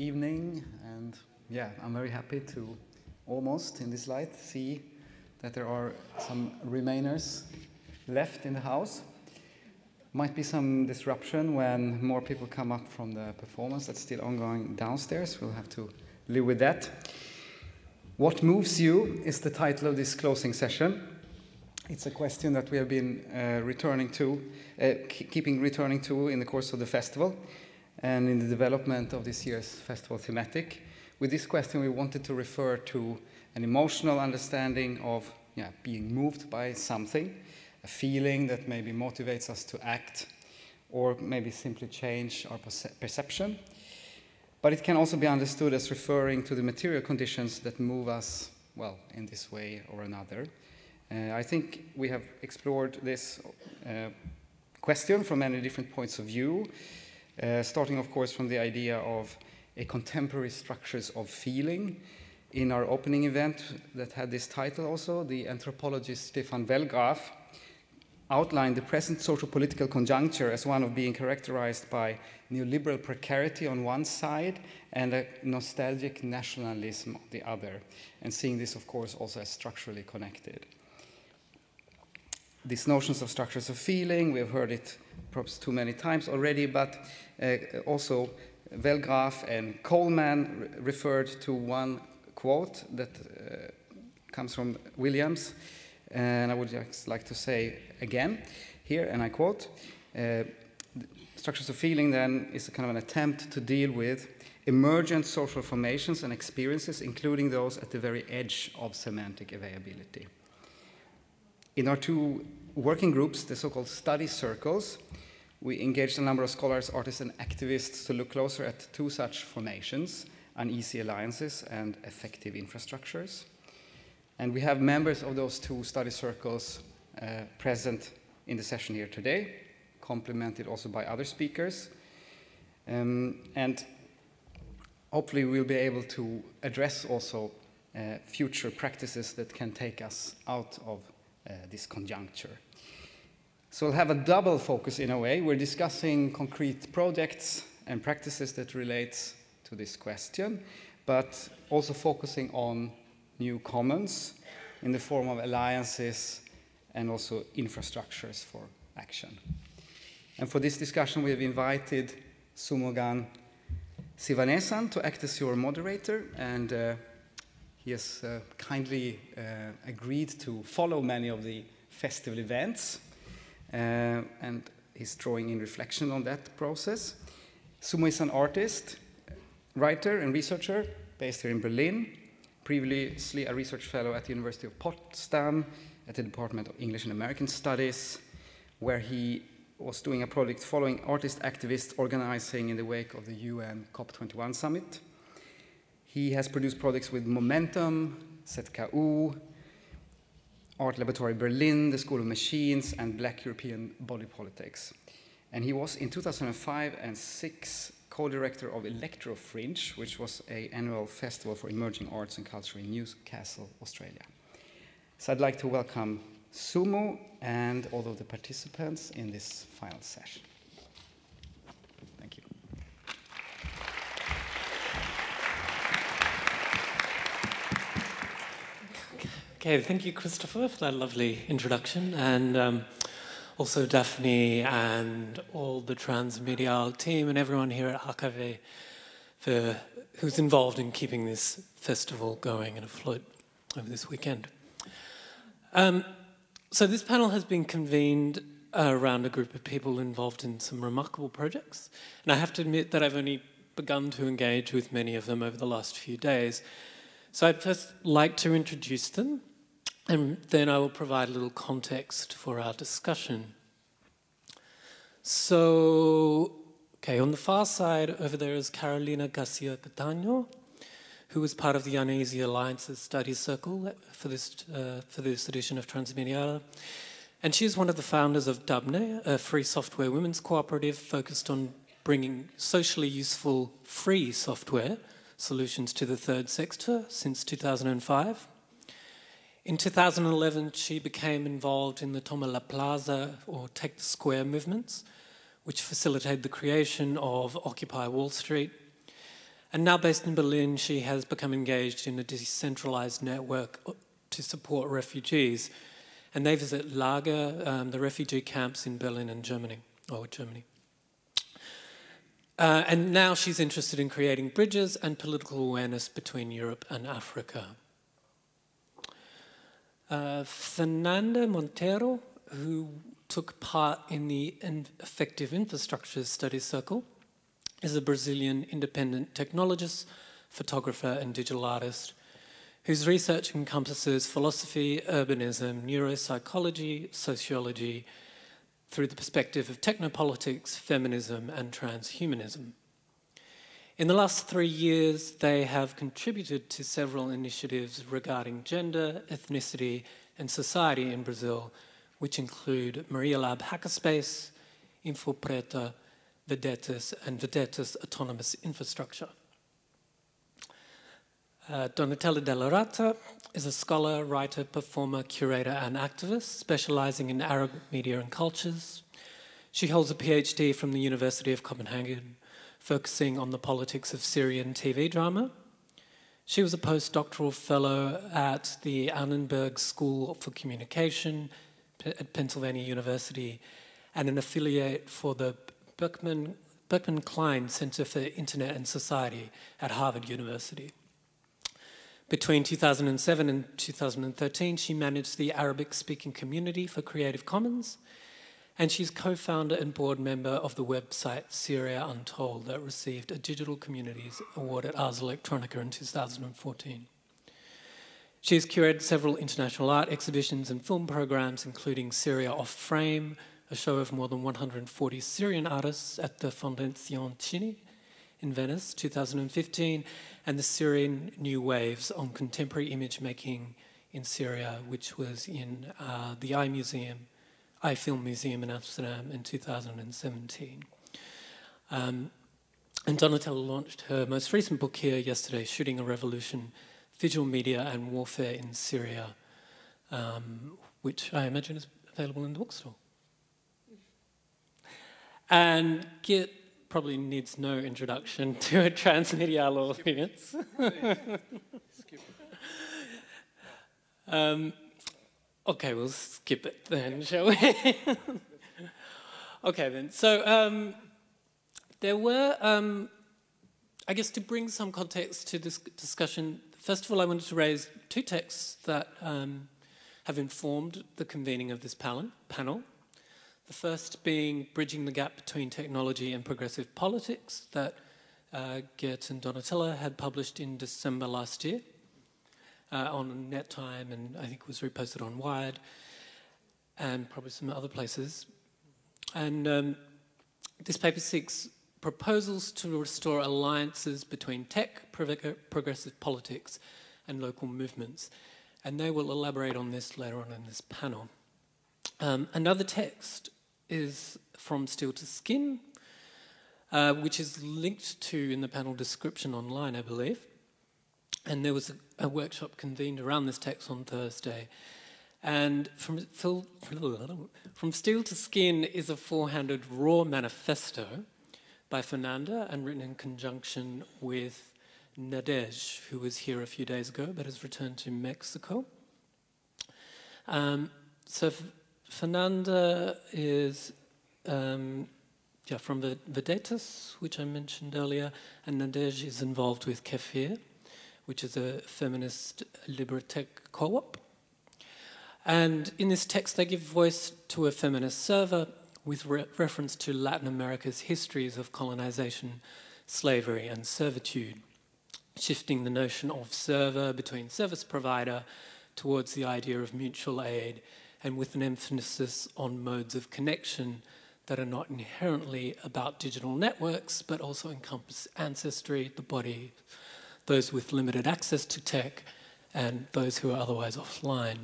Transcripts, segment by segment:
evening, and yeah, I'm very happy to almost in this light see that there are some remainers left in the house. Might be some disruption when more people come up from the performance that's still ongoing downstairs. We'll have to live with that. What moves you is the title of this closing session. It's a question that we have been uh, returning to, uh, keeping returning to in the course of the festival and in the development of this year's festival thematic. With this question, we wanted to refer to an emotional understanding of yeah, being moved by something a feeling that maybe motivates us to act or maybe simply change our perce perception. But it can also be understood as referring to the material conditions that move us, well, in this way or another. Uh, I think we have explored this uh, question from many different points of view, uh, starting, of course, from the idea of a contemporary structures of feeling. In our opening event that had this title also, the anthropologist Stefan Wellgraf outlined the present social political conjuncture as one of being characterized by neoliberal precarity on one side and a nostalgic nationalism on the other, and seeing this, of course, also as structurally connected. These notions of structures of feeling, we have heard it perhaps too many times already, but also Wellgraf and Coleman re referred to one quote that uh, comes from Williams, and I would just like to say again here, and I quote, uh, structures of feeling then is a kind of an attempt to deal with emergent social formations and experiences, including those at the very edge of semantic availability. In our two working groups, the so-called study circles, we engaged a number of scholars, artists, and activists to look closer at two such formations, uneasy alliances and effective infrastructures. And we have members of those two study circles uh, present in the session here today, complemented also by other speakers. Um, and hopefully we'll be able to address also uh, future practices that can take us out of uh, this conjuncture. So we'll have a double focus in a way. We're discussing concrete projects and practices that relate to this question, but also focusing on new commons in the form of alliances and also infrastructures for action. And for this discussion, we have invited Sumugan Sivanesan to act as your moderator, and uh, he has uh, kindly uh, agreed to follow many of the festival events, Uh, and he's drawing in reflection on that process. Sumo is an artist, writer, and researcher based here in Berlin previously a research fellow at the University of Potsdam at the Department of English and American Studies, where he was doing a project following artist activists organizing in the wake of the UN COP21 summit. He has produced projects with Momentum, ZKU, Art Laboratory Berlin, the School of Machines, and Black European Body Politics. And he was in 2005 and 6 co-director of Electro Fringe, which was an annual festival for emerging arts and culture in Newcastle, Australia. So I'd like to welcome Sumo and all of the participants in this final session. Thank you. Okay, thank you, Kristoffer, for that lovely introduction. And um, also Daphne and all the transmediale team and everyone here at HKW for, who's involved in keeping this festival going and afloat over this weekend. Um, so this panel has been convened uh, around a group of people involved in some remarkable projects. And I have to admit that I've only begun to engage with many of them over the last few days. So I'd first like to introduce them and then I will provide a little context for our discussion. So, okay, on the far side over there is Carolina García Cataño, who was part of the Uneasy Alliance's study circle for this, uh, for this edition of Transmediale. And she is one of the founders of Dabne, a free software women's cooperative focused on bringing socially useful free software solutions to the third sector since 2005. In 2011, she became involved in the Toma la Plaza or Take the Square movements, which facilitated the creation of Occupy Wall Street. And now based in Berlin, she has become engaged in a decentralized network to support refugees. And they visit Lager, um, the refugee camps in Berlin and Germany, or Germany. Uh, and now she's interested in creating bridges and political awareness between Europe and Africa. Fernanda Monteiro, who took part in the Effective Infrastructure Study Circle, is a Brazilian independent technologist, photographer, and digital artist whose research encompasses philosophy, urbanism, neuropsychology, sociology, through the perspective of technopolitics, feminism, and transhumanism. In the last three years, they have contributed to several initiatives regarding gender, ethnicity, and society in Brazil, which include Maria Lab Hackerspace, InfoPreta, Vedetas, and Vedetas Autonomous Infrastructure. Uh, Donatella Della Ratta is a scholar, writer, performer, curator, and activist specializing in Arab media and cultures. She holds a PhD from the University of Copenhagen, focusing on the politics of Syrian TV drama. She was a postdoctoral fellow at the Annenberg School for Communication at Pennsylvania University and an affiliate for the Berkman, Berkman Klein Center for Internet and Society at Harvard University. Between 2007 and 2013, she managed the Arabic speaking community for Creative Commons, and she's co founder and board member of the website Syria Untold that received a Digital Communities Award at Ars Electronica in 2014. She has curated several international art exhibitions and film programs, including Syria Off Frame, a show of more than 140 Syrian artists at the Fondazione Cini in Venice, 2015, and the Syrian New Waves on Contemporary Image Making in Syria, which was in uh, the Eye Museum, Eye Film Museum in Amsterdam in 2017. Um, and Donatella launched her most recent book here yesterday, Shooting a Revolution, Visual Media and Warfare in Syria, um, which I imagine is available in the bookstore. And Geert probably needs no introduction to a transmediale audience. um, okay, we'll skip it then, shall we? okay, then. So um, there were, um, I guess, to bring some context to this discussion, first of all, I wanted to raise two texts that um, have informed the convening of this panel. The first being Bridging the Gap Between Technology and Progressive Politics that uh, and Donatella had published in December last year uh, on NetTime and I think was reposted on Wired and probably some other places. And um, this paper seeks proposals to restore alliances between tech, progressive politics, and local movements. And they will elaborate on this later on in this panel. Um, another text is From Steel to Skin, uh, which is linked to in the panel description online, I believe. And there was a, a workshop convened around this text on Thursday. And from, from Steel to Skin is a four handed raw manifesto by Fernanda and written in conjunction with Nadège, who was here a few days ago but has returned to Mexico. Um, so Fernanda is um, yeah, from the Vedetas, which I mentioned earlier, and Nadège is involved with Kefir, which is a feminist libertech co-op. And in this text, they give voice to a feminist server with re reference to Latin America's histories of colonization, slavery, and servitude, shifting the notion of server between service provider towards the idea of mutual aid and with an emphasis on modes of connection that are not inherently about digital networks, but also encompass ancestry, the body, those with limited access to tech, and those who are otherwise offline.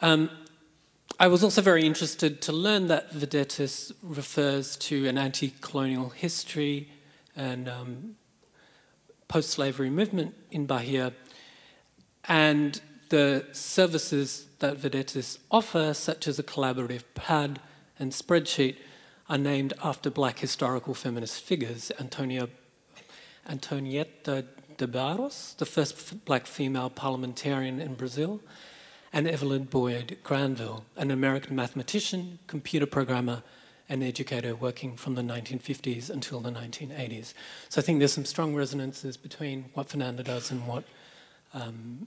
Um, I was also very interested to learn that Vedetas refers to an anti colonial history and um, post slavery movement in Bahia, and the services that Vedetas offer, such as a collaborative pad and spreadsheet, are named after black historical feminist figures. Antonia, Antonieta de Barros, the first black female parliamentarian in Brazil, and Evelyn Boyd Granville, an American mathematician, computer programmer, and educator working from the 1950s until the 1980s. So I think there's some strong resonances between what Fernanda does and what um,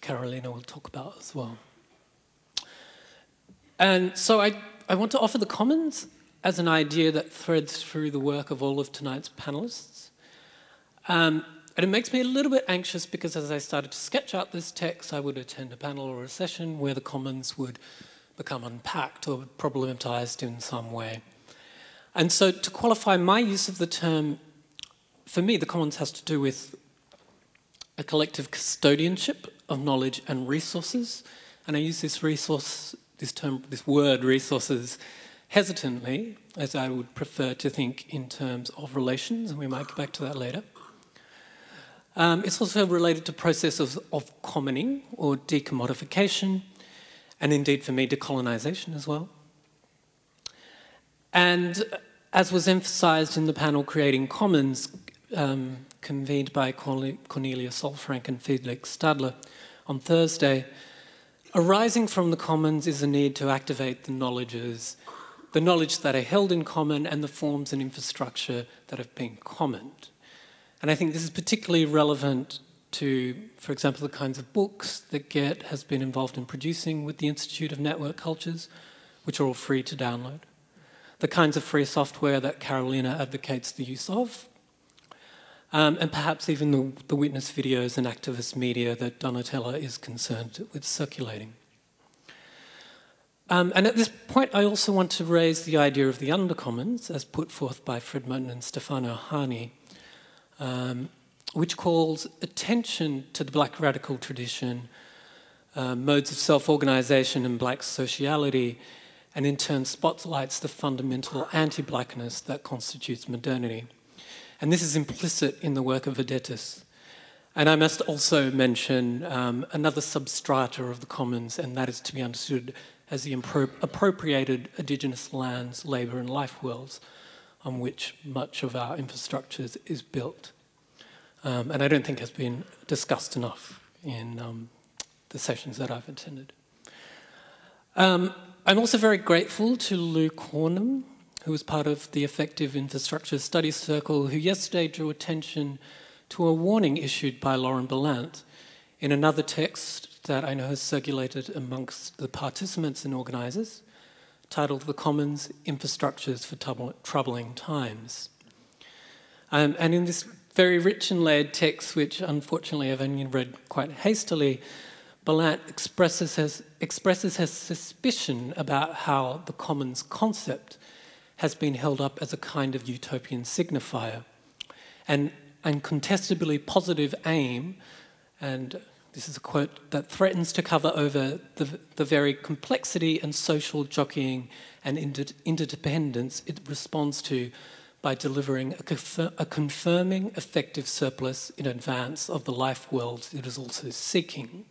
Carolina will talk about as well. And so I, I want to offer the commons as an idea that threads through the work of all of tonight's panelists. Um, and it makes me a little bit anxious because as I started to sketch out this text, I would attend a panel or a session where the commons would become unpacked or problematized in some way. And so to qualify my use of the term, for me, the commons has to do with a collective custodianship of knowledge and resources. And I use this resource, this term, this word resources hesitantly, as I would prefer to think in terms of relations, and we might get back to that later. Um, it's also related to processes of commoning or decommodification, and indeed for me, decolonization as well. And as was emphasized in the panel Creating Commons, um, convened by Cornelia Sollfrank and Felix Stalder on Thursday, arising from the commons is a need to activate the knowledges, the knowledge that are held in common and the forms and infrastructure that have been commoned. And I think this is particularly relevant to, for example, the kinds of books that Geert has been involved in producing with the Institute of Network Cultures, which are all free to download. The kinds of free software that Carolina advocates the use of, um, and perhaps even the, the witness videos and activist media that Donatella is concerned with circulating. Um, and at this point, I also want to raise the idea of the undercommons, as put forth by Fred Moten and Stefano Harney, um, which calls attention to the black radical tradition, uh, modes of self organization, and black sociality, and in turn spotlights the fundamental anti blackness that constitutes modernity. And this is implicit in the work of Vedetas. And I must also mention um, another substrata of the commons, and that is to be understood as the appropriated indigenous lands, labour, and life worlds on which much of our infrastructure is built. Um, and I don't think has been discussed enough in um, the sessions that I've attended. Um, I'm also very grateful to Lou Cornum, who was part of the Effective Infrastructure Study Circle, who yesterday drew attention to a warning issued by Lauren Berlant in another text that I know has circulated amongst the participants and organisers titled The Commons Infrastructures for Troubling Times. Um, and in this very rich and layered text, which unfortunately I've only read quite hastily, Berlant expresses his, expresses his suspicion about how the commons concept has been held up as a kind of utopian signifier. And incontestably positive aim, and this is a quote that threatens to cover over the, the very complexity and social jockeying and inter interdependence it responds to by delivering a, a, confirming effective surplus in advance of the life world it is also seeking.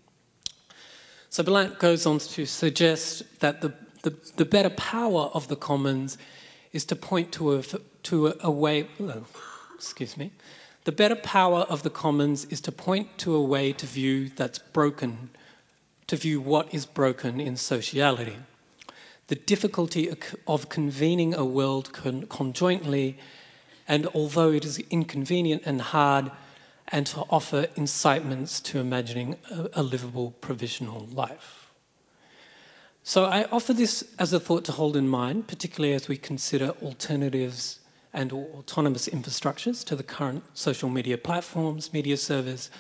So Berlant goes on to suggest that the, the, the, better power of the commons is to point to a, to a, a way, oh, excuse me, the better power of the commons is to point to a way to view that's broken, to view what is broken in sociality. The difficulty of convening a world con conjointly, and although it is inconvenient and hard, and to offer incitements to imagining a, a livable provisional life. So I offer this as a thought to hold in mind, particularly as we consider alternatives and autonomous infrastructures to the current social media platforms, media servers,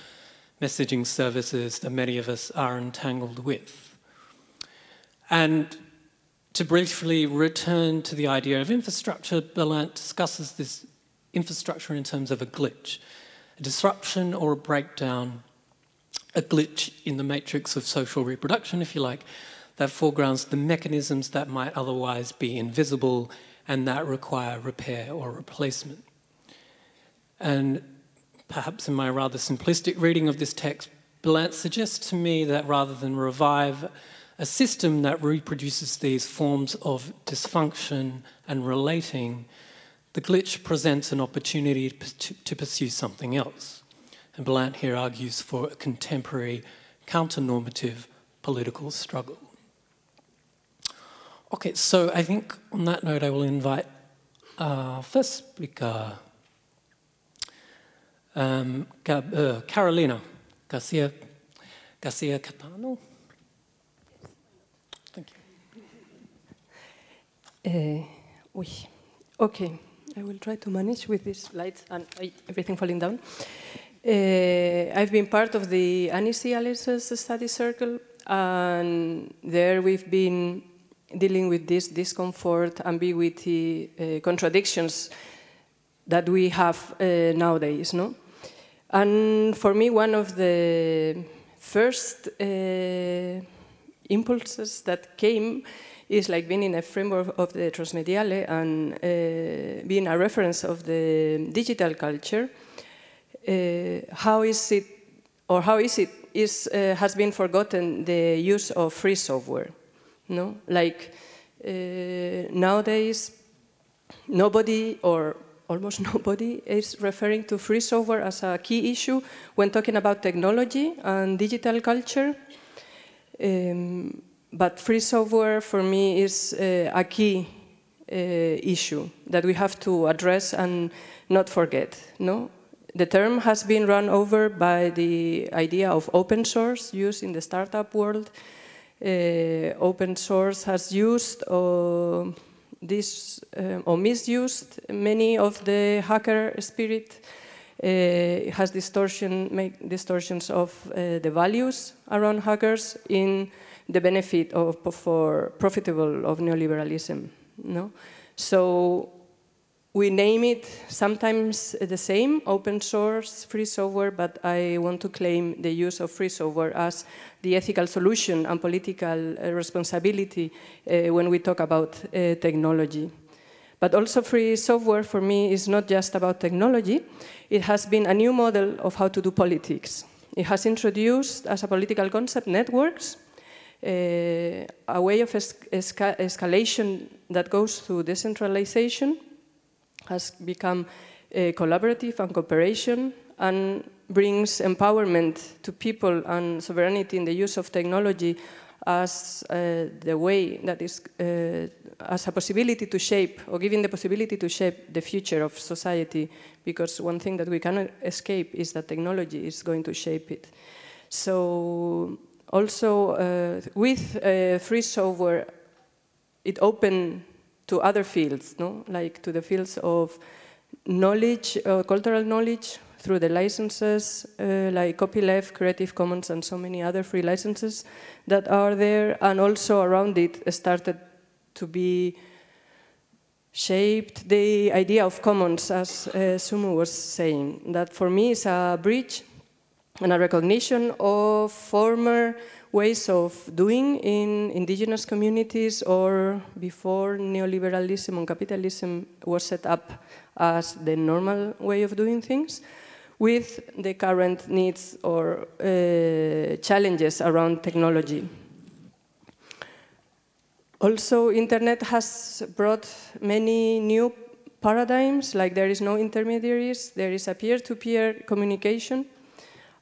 messaging services that many of us are entangled with. And to briefly return to the idea of infrastructure, Berlant discusses this infrastructure in terms of a glitch, a disruption or a breakdown, a glitch in the matrix of social reproduction, if you like, that foregrounds the mechanisms that might otherwise be invisible and that require repair or replacement. And perhaps in my rather simplistic reading of this text, Berlant suggests to me that rather than revive a system that reproduces these forms of dysfunction and relating, the glitch presents an opportunity to, pursue something else. And Berlant here argues for a contemporary counter-normative political struggle. Okay, so I think on that note, I will invite our first speaker, um, uh, Carolina García, García Cataño. Thank you. Uh, okay, I will try to manage with these lights and uh, everything falling down. Uh, I've been part of the Uneasy Alliance's study circle, and there we've been dealing with this discomfort, ambiguity, uh, contradictions that we have uh, nowadays. No? And for me, one of the first uh, impulses that came is like being in a framework of the Transmediale and uh, being a reference of the digital culture uh, how is it, or how is it, is, uh, has been forgotten the use of free software. No, like uh, nowadays, nobody or almost nobody is referring to free software as a key issue when talking about technology and digital culture. Um, but free software for me is uh, a key uh, issue that we have to address and not forget. No, the term has been run over by the idea of open source used in the startup world. Uh, open source has used uh, this uh, or misused many of the hacker spirit. Uh, has distortion, make distortions of uh, the values around hackers in the benefit of for profitable of neoliberalism. No, so we name it sometimes the same, open source, free software, but I want to claim the use of free software as the ethical solution and political uh, responsibility uh, when we talk about uh, technology. But also free software for me is not just about technology, it has been a new model of how to do politics. It has introduced as a political concept networks, uh, a way of esca escalation that goes through decentralization, has become uh, collaborative and cooperation and brings empowerment to people and sovereignty in the use of technology as uh, the way that is uh, as a possibility to shape or giving the possibility to shape the future of society. Because one thing that we cannot escape is that technology is going to shape it. So also uh, with uh, free software it opened to other fields, no? like to the fields of knowledge, uh, cultural knowledge, through the licenses uh, like copyleft, Creative Commons, and so many other free licenses that are there, and also around it started to be shaped the idea of commons, as uh, Sumu was saying, that for me is a bridge and a recognition of former ways of doing in indigenous communities or before neoliberalism and capitalism was set up as the normal way of doing things with the current needs or uh, challenges around technology. Also, internet has brought many new paradigms, like there is no intermediaries, there is a peer-to-peer -peer communication,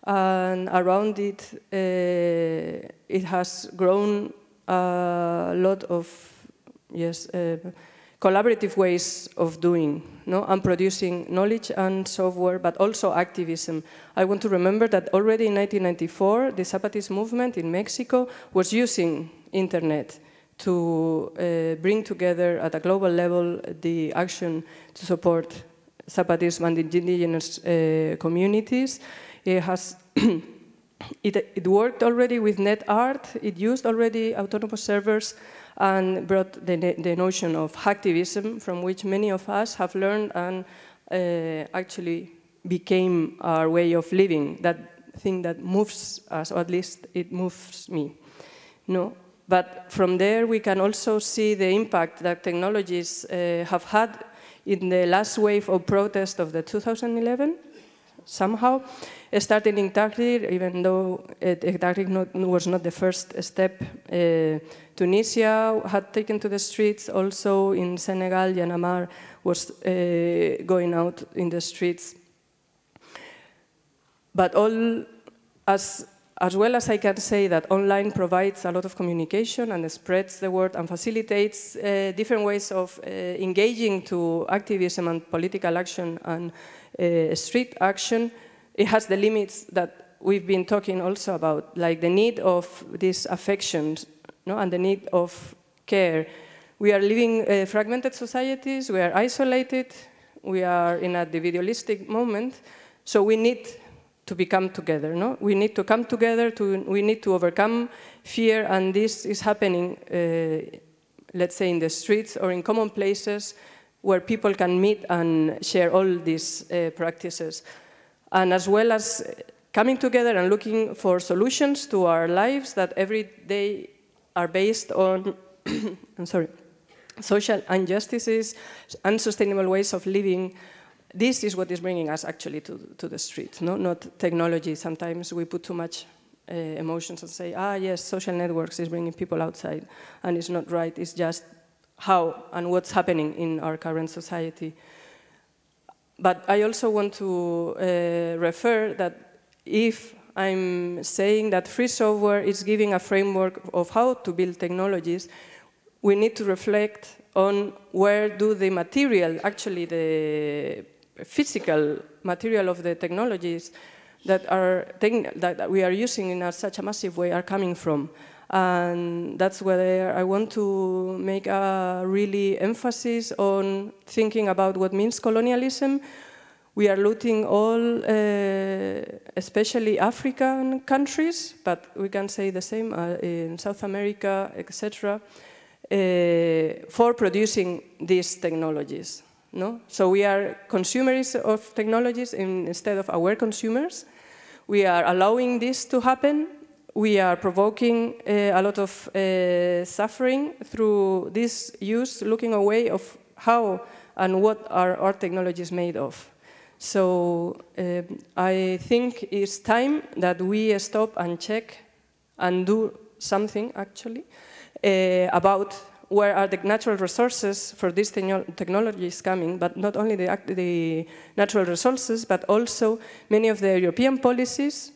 and around it, uh, it has grown a lot of yes uh, collaborative ways of doing no? and producing knowledge and software, but also activism. I want to remember that already in 1994, the Zapatist movement in Mexico was using internet to uh, bring together at a global level the action to support Zapatism and indigenous uh, communities. It has it, it, worked already with NetArt. It used already autonomous servers and brought the, the notion of hacktivism, from which many of us have learned and uh, actually became our way of living. That thing that moves us, or at least it moves me. No, but from there we can also see the impact that technologies uh, have had in the last wave of protest of the 2011 somehow. Starting in Tahrir, even though Tahrir not, was not the first step, uh, Tunisia had taken to the streets. Also in Senegal, marre was going out in the streets. But all, as as well as I can say that online provides a lot of communication and spreads the word and facilitates uh, different ways of uh, engaging to activism and political action and uh, street action, it has the limits that we've been talking also about, like the need of these affections no, and the need of care. We are living uh, fragmented societies, we are isolated, we are in a individualistic moment, so we need to become together. No? We need to come together, to, we need to overcome fear, and this is happening, uh, let's say, in the streets or in common places where people can meet and share all these uh, practices. And as well as coming together and looking for solutions to our lives that every day are based on, I'm sorry, social injustices, unsustainable ways of living, this is what is bringing us actually to, to the street, no? not technology. Sometimes we put too much uh, emotions and say, ah, yes, social networks is bringing people outside, and it's not right. It's just how and what's happening in our current society. But I also want to uh, refer that if I'm saying that free software is giving a framework of how to build technologies, we need to reflect on where do the material, actually the physical material of the technologies that, are that we are using in a, such a massive way are coming from. And that's where I want to make a really emphasis on thinking about what means colonialism. We are looting all, uh, especially African countries, but we can say the same uh, in South America, etc., uh, for producing these technologies. No? So we are consumers of technologies in, instead of aware consumers. We are allowing this to happen. We are provoking uh, a lot of uh, suffering through this use, looking away of how and what are our technologies made of. So uh, I think it's time that we stop and check and do something actually uh, about where are the natural resources for these technologies coming, but not only the, the, natural resources, but also many of the European policies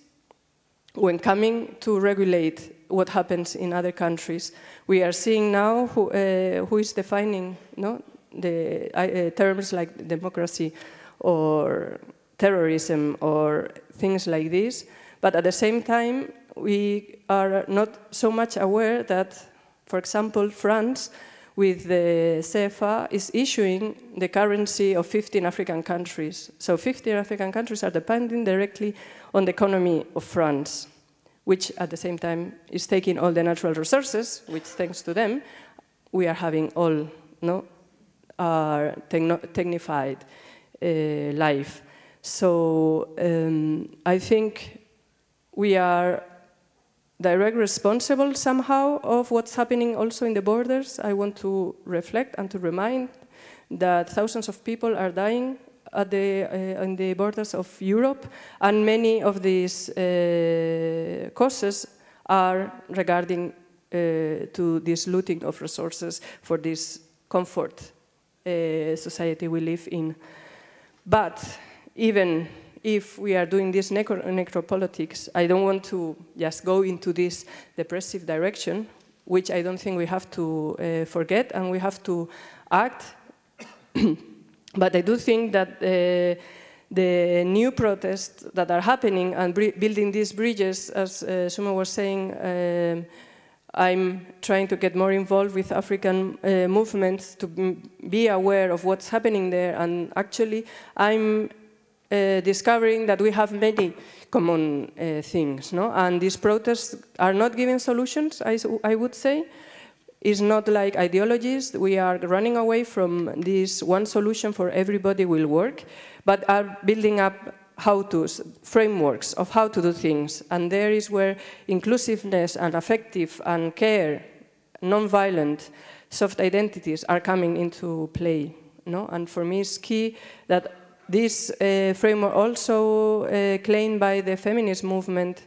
when coming to regulate what happens in other countries. We are seeing now who, uh, who is defining no, the uh, terms like democracy or terrorism or things like this, but at the same time, we are not so much aware that for example, France, with the CFA, is issuing the currency of 15 African countries. So 15 African countries are depending directly on the economy of France, which at the same time is taking all the natural resources, which thanks to them, we are having all no, our technified uh, life. So um, I think we are direct responsible somehow of what's happening also in the borders. I want to reflect and to remind that thousands of people are dying at the, uh, on the borders of Europe, and many of these uh, causes are regarding uh, to this looting of resources for this comfort uh, society we live in. But even if we are doing this necro necropolitics, I don't want to just go into this depressive direction, which I don't think we have to uh, forget and we have to act. but I do think that uh, the new protests that are happening and building these bridges, as uh, Suma was saying, um, I'm trying to get more involved with African uh, movements to be aware of what's happening there. And actually, I'm uh, discovering that we have many common uh, things, no? And these protests are not giving solutions, I, I would say. It's not like ideologies. We are running away from this one solution for everybody will work, but are building up how-tos, frameworks of how to do things. And there is where inclusiveness and affective and care, non-violent, soft identities are coming into play. No? And for me, it's key that this uh, framework also uh, claimed by the feminist movement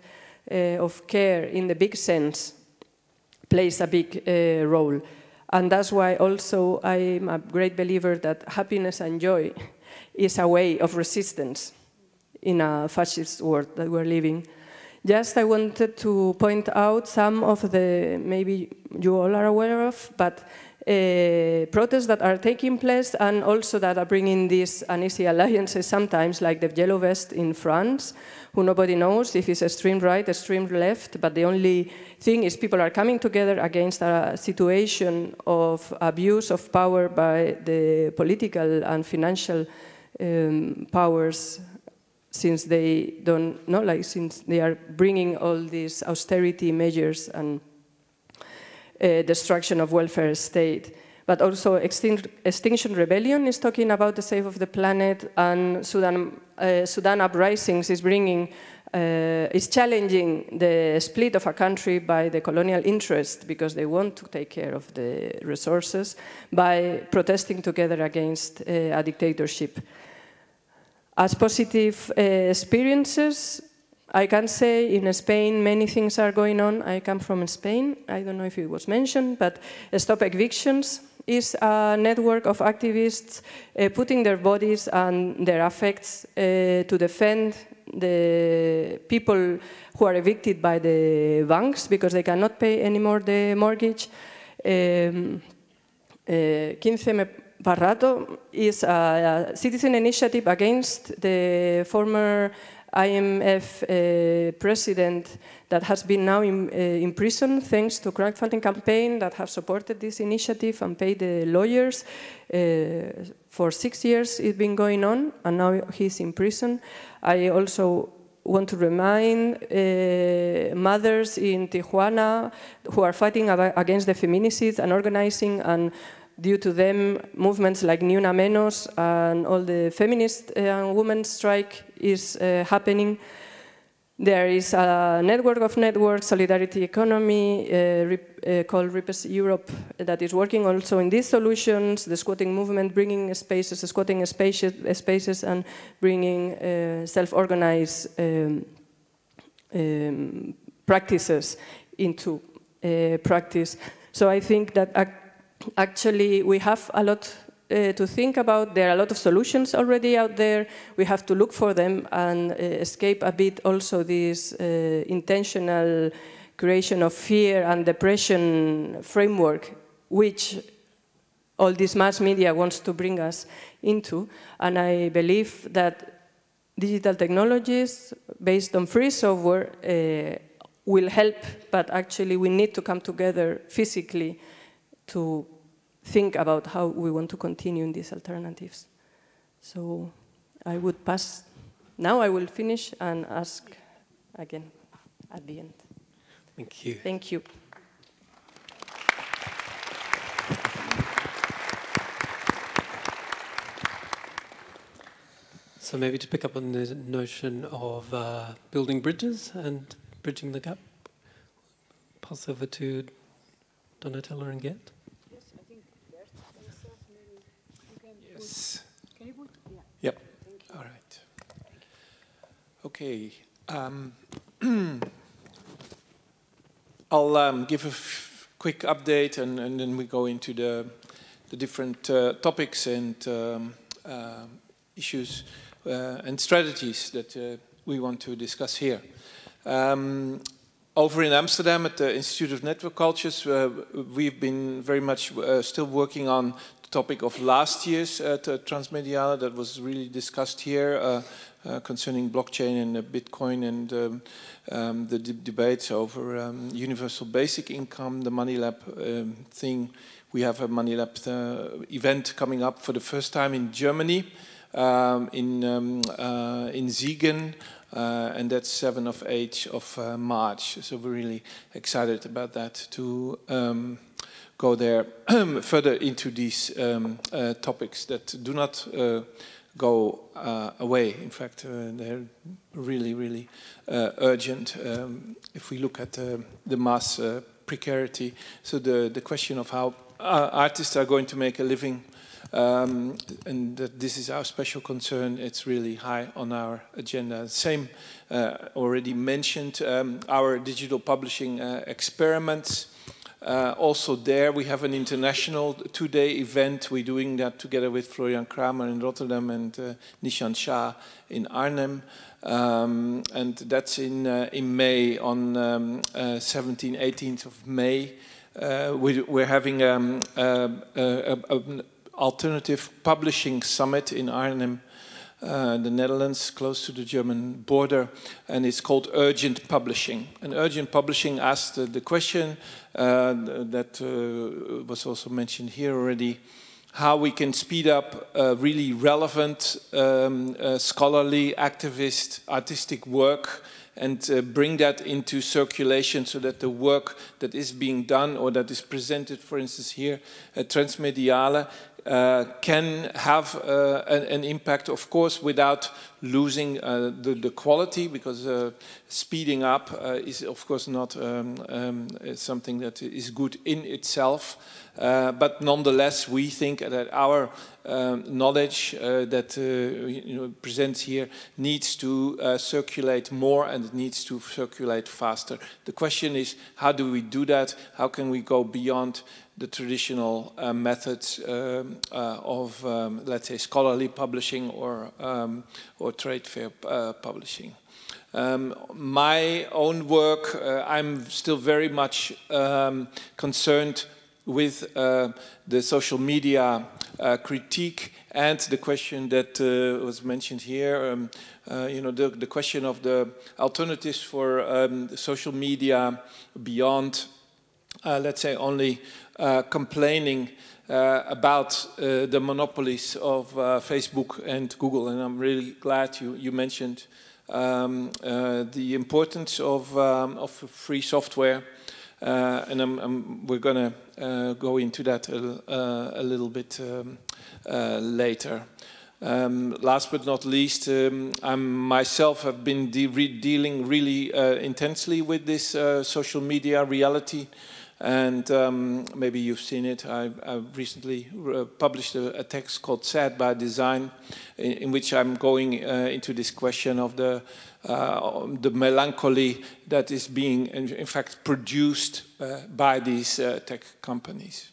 uh, of care in the big sense plays a big role. And that's why also I'm a great believer that happiness and joy is a way of resistance in a fascist world that we're living. Just I wanted to point out some of the, maybe you all are aware of, but uh, protests that are taking place and also that are bringing these uneasy alliances sometimes, like the Yellow Vest in France, who nobody knows if it's extreme right, extreme left, but the only thing is people are coming together against a situation of abuse of power by the political and financial um, powers since they don't know, like since they are bringing all these austerity measures and uh, destruction of welfare state. But also Extinction Rebellion is talking about the save of the planet and Sudan, uh, Sudan uprisings is bringing, uh, is challenging the split of a country by the colonial interest because they want to take care of the resources by protesting together against uh, a dictatorship. As positive uh, experiences, I can say in Spain many things are going on. I come from Spain. I don't know if it was mentioned, but Stop Evictions is a network of activists uh, putting their bodies and their affects uh, to defend the people who are evicted by the banks because they cannot pay anymore the mortgage. Um, uh, 15 Barrato is a, a citizen initiative against the former IMF uh, president that has been now in, uh, in, prison thanks to crowdfunding campaign that have supported this initiative and paid the lawyers. Uh, for six years it's been going on and now he's in prison. I also want to remind uh, mothers in Tijuana who are fighting against the feminicides and organizing and due to them, movements like Ni Una Menos and all the feminist uh, and women's strike is uh, happening. There is a network of networks, Solidarity Economy, uh, uh, called Europe, that is working also in these solutions, the squatting movement, bringing spaces, squatting spaces, spaces and bringing uh, self-organized um, um, practices into uh, practice. So I think that actually we have a lot uh, to think about. There are a lot of solutions already out there. We have to look for them and uh, escape a bit also this uh, intentional creation of fear and depression framework, which all this mass media wants to bring us into. And I believe that digital technologies based on free software uh, will help, but actually we need to come together physically to think about how we want to continue in these alternatives. So I would pass, now I will finish and ask again at the end. Thank you. Thank you. So maybe to pick up on the notion of uh, building bridges and bridging the gap, pass over to Donatella and Geert. Yep. All right. Okay. Um, I'll um, give a quick update and, and, then we go into the, the different uh, topics and um, uh, issues uh, and strategies that uh, we want to discuss here. Um, over in Amsterdam at the Institute of Network Cultures, uh, we've been very much uh, still working on topic of last year's uh, Transmediale that was really discussed here uh, uh, concerning blockchain and Bitcoin and um, um, the debates over um, universal basic income, the Money Lab um, thing. We have a Money Lab uh, event coming up for the first time in Germany, um, in, um, uh, in Siegen, uh, and that's 7 of 8 of uh, March. So we're really excited about that to um, go there further into these um, uh, topics that do not uh, go uh, away. In fact, uh, they're really, really uh, urgent um, if we look at the mass precarity. So the, the question of how artists are going to make a living um, and that this is our special concern. It's really high on our agenda. Same uh, already mentioned um, our digital publishing uh, experiments. Uh, also there we have an international two-day event. We're doing that together with Florian Cramer in Rotterdam and uh, Nishant Shah in Arnhem. Um, and that's in, uh, in May, on um, 17, 18th of May. Uh, we, are having um, an alternative publishing summit in Arnhem uh, the Netherlands, close to the German border, and it's called Urgent Publishing. And Urgent Publishing asked uh, the question uh, that uh, was also mentioned here already, how we can speed up really relevant, um, scholarly, activist, artistic work and uh, bring that into circulation so that the work that is being done or that is presented, for instance, here at Transmediale, uh, can have uh, an, an, impact, of course, without losing uh, the, the, quality, because uh, speeding up uh, is, of course, not um, um, something that is good in itself. Uh, but nonetheless, we think that our um, knowledge that you know, presents here needs to circulate more and needs to circulate faster. The question is, how do we do that? How can we go beyond the traditional uh, methods um, uh, of, um, let's say, scholarly publishing or, um, or trade fair uh, publishing. Um, my own work, uh, I'm still very much um, concerned with uh, the social media uh, critique and the question that was mentioned here, um, you know, the, the, question of the alternatives for social media beyond, let's say, only uh, complaining uh, about uh, the monopolies of Facebook and Google. And I'm really glad you, you mentioned um, the importance of, um, of free software. Uh, and I'm, I'm, we're going to uh, go into that a, uh, a little bit um, later. Um, last but not least, um, I myself have been de re dealing really intensely with this social media reality and um, maybe you've seen it. I, I recently uh, published a, a, text called Sad by Design, in, in which I'm going uh, into this question of the, uh, the melancholy that is being, in, in fact, produced uh, by these uh, tech companies.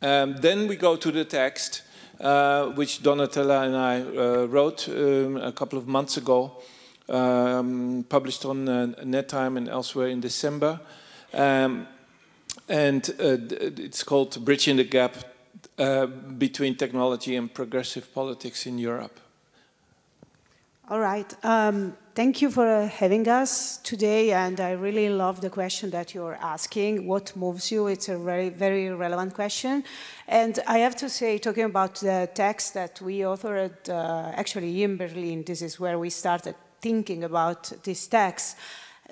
Um, then we go to the text, uh, which Donatella and I wrote um, a couple of months ago, um, published on NetTime and elsewhere in December. Um, and uh, it's called Bridging the Gap uh, between technology and progressive politics in Europe. All right. Um, thank you for uh, having us today, and I really love the question that you're asking. What moves you? It's a very, very relevant question. And I have to say, talking about the text that we authored, uh, actually in Berlin, this is where we started thinking about this text,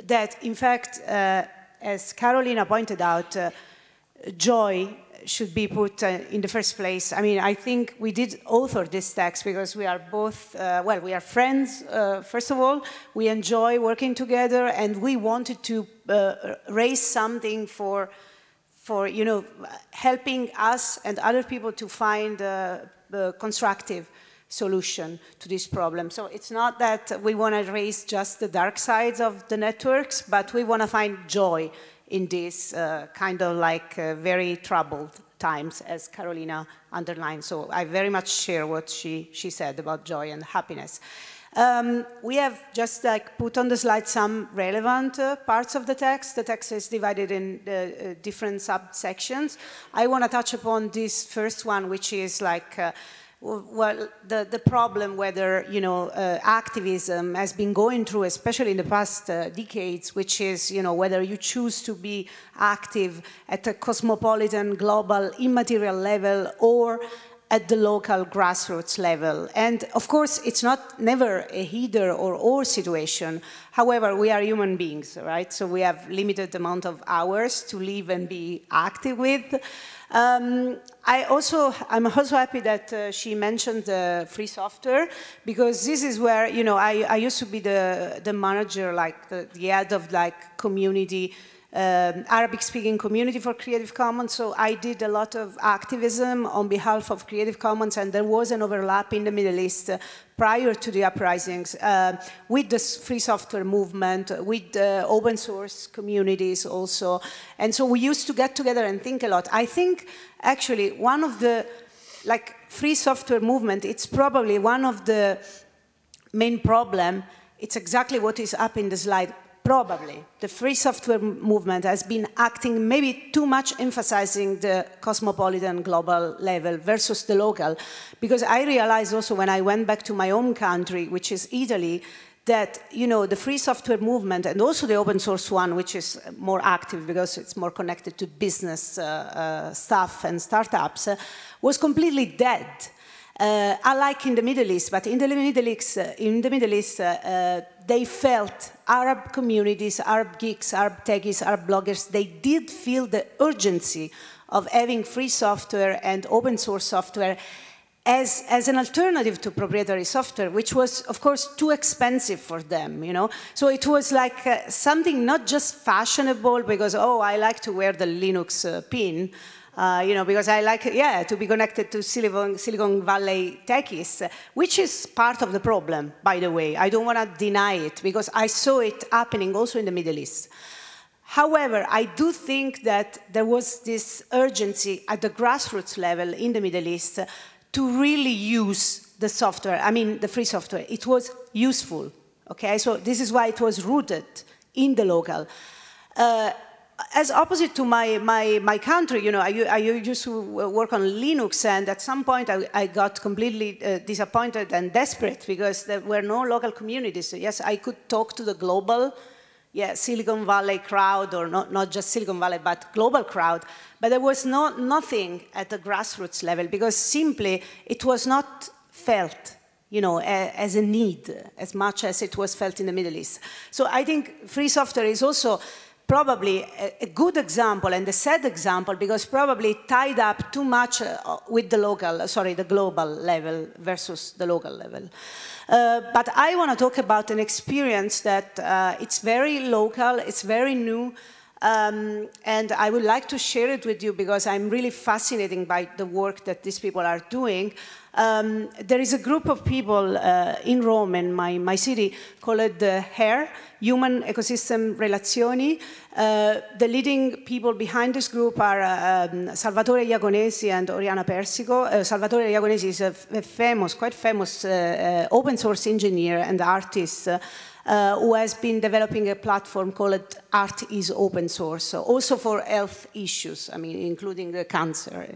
that in fact, uh, as Carolina pointed out, uh, joy should be put uh, in the first place. I mean, I think we did author this text because we are both, uh, well, we are friends, uh, first of all. We enjoy working together and we wanted to uh, raise something for, for, you know, helping us and other people to find uh, constructive solution to this problem. So it's not that we want to raise just the dark sides of the networks, but we want to find joy in these uh, kind of like uh, very troubled times, as Carolina underlined. So I very much share what she, she said about joy and happiness. Um, we have just like put on the slide some relevant uh, parts of the text. The text is divided in uh, different subsections. I want to touch upon this first one, which is like uh, well, the, the problem whether, you know, uh, activism has been going through, especially in the past uh, decades, which is, you know, whether you choose to be active at a cosmopolitan, global, immaterial level or at the local grassroots level. And of course, it's not never a either or or situation. However, we are human beings, right? So we have limited amount of hours to live and be active with. Um, I also, I'm also happy that uh, she mentioned the free software because this is where, you know, I, I used to be the, the manager, like the, the head of like community um, Arabic-speaking community for Creative Commons, so I did a lot of activism on behalf of Creative Commons, and there was an overlap in the Middle East uh, prior to the uprisings uh, with the free software movement, with the open source communities also. And so we used to get together and think a lot. I think actually one of the, like free software movement, it's probably one of the main problem. It's exactly what is up in the slide probably the free software movement has been acting maybe too much emphasizing the cosmopolitan global level versus the local. Because i realized also when i went back to my own country which is italy that you know the free software movement and also the open source one which is more active because it's more connected to business uh, uh, stuff and startups uh, was completely dead uh, unlike in the Middle East, but in the Middle East, uh, in the Middle East, uh, uh, they felt Arab communities, Arab geeks, Arab techies, Arab bloggers, they did feel the urgency of having free software and open source software as, as an alternative to proprietary software, which was, of course, too expensive for them, you know? So it was like uh, something not just fashionable because, oh, I like to wear the Linux uh, pin, uh, you know, because I like, yeah, to be connected to Silicon, Silicon Valley techies, which is part of the problem, by the way. I don't want to deny it because I saw it happening also in the Middle East. However, I do think that there was this urgency at the grassroots level in the Middle East to really use the software, I mean, the free software. It was useful, okay? So this is why it was rooted in the local. Uh, as opposite to my, my, my country, you know, I, I, used to work on Linux, and at some point I, I got completely uh, disappointed and desperate because there were no local communities. Yes, I could talk to the global, yeah, Silicon Valley crowd, or not, not just Silicon Valley, but global crowd, but there was no, nothing at the grassroots level because simply it was not felt you know, as a need as much as it was felt in the Middle East. So I think free software is also probably a, a, good example and a sad example because probably tied up too much uh, with the local, sorry, the global level versus the local level. Uh, but I want to talk about an experience that uh, it's very local, it's very new, um, and I would like to share it with you because I'm really fascinated by the work that these people are doing. Um, there is a group of people uh, in Rome, in my, my city, called the HARE, Human Ecosystem Relazioni. Uh, the leading people behind this group are uh, um, Salvatore Iaconesi and Oriana Persico. Uh, Salvatore Iaconesi is a, a, famous, quite famous uh, uh, open source engineer and artist who has been developing a platform called Art is Open Source, also for health issues, I mean, including cancer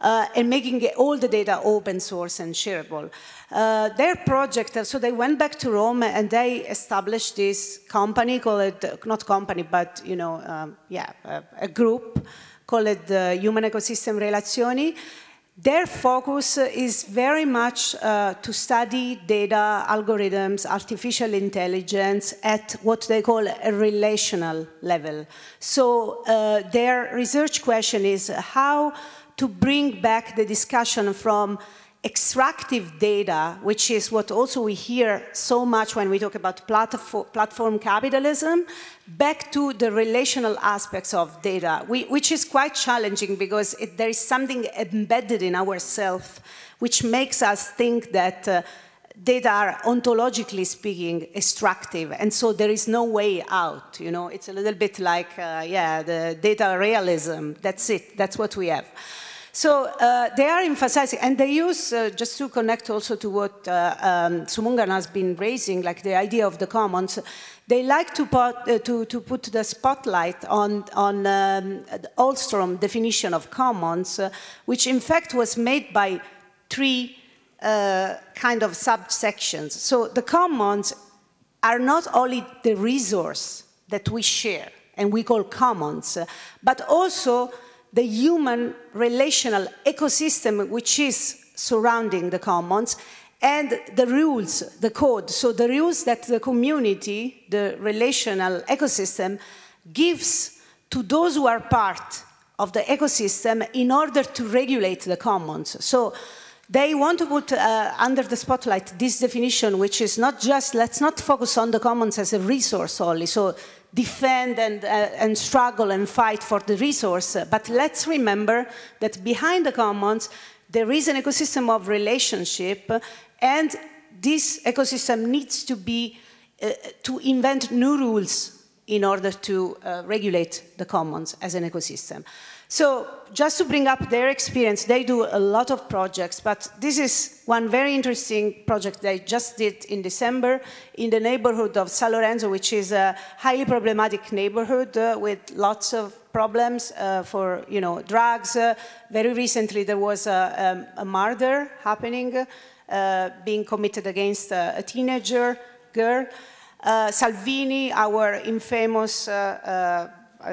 uh, and making all the data open source and shareable. Uh, their project, uh, so they went back to Rome and they established this company called, not company, but, you know, um, yeah, a, a, group called the Human Ecosystem Relazioni. Their focus is very much uh, to study data, algorithms, artificial intelligence at what they call a relational level. So uh, their research question is how to bring back the discussion from extractive data, which is what also we hear so much when we talk about platform capitalism, back to the relational aspects of data, which is quite challenging because it, there is something embedded in ourselves which makes us think that uh, data are ontologically speaking extractive. And so there is no way out you know? It's a little bit like uh, yeah the data realism. That's it. That's what we have so uh, they are emphasizing, and they use, uh, just to connect also to what uh, um, Sumugan has been raising, like the idea of the commons, they like to put, uh, to, to put the spotlight on, on um, definition of commons, uh, which in fact was made by three uh, kind of subsections. So the commons are not only the resource that we share and we call commons, but also the human relational ecosystem which is surrounding the commons and the rules, the code. So the rules that the community, the relational ecosystem, gives to those who are part of the ecosystem in order to regulate the commons. So they want to put uh, under the spotlight this definition, which is not just, let's not focus on the commons as a resource only. So defend and, uh, and struggle and fight for the resource. But let's remember that behind the commons, there is an ecosystem of relationship, and this ecosystem needs to be, uh, to invent new rules in order to uh, regulate the commons as an ecosystem. So just to bring up their experience, they do a lot of projects, but this is one very interesting project they just did in December in the neighborhood of San Lorenzo, which is a highly problematic neighborhood uh, with lots of problems uh, for you know drugs. Uh, very recently, there was a, a, a murder happening, uh, being committed against a, a teenager girl. Uh, Salvini, our infamous uh,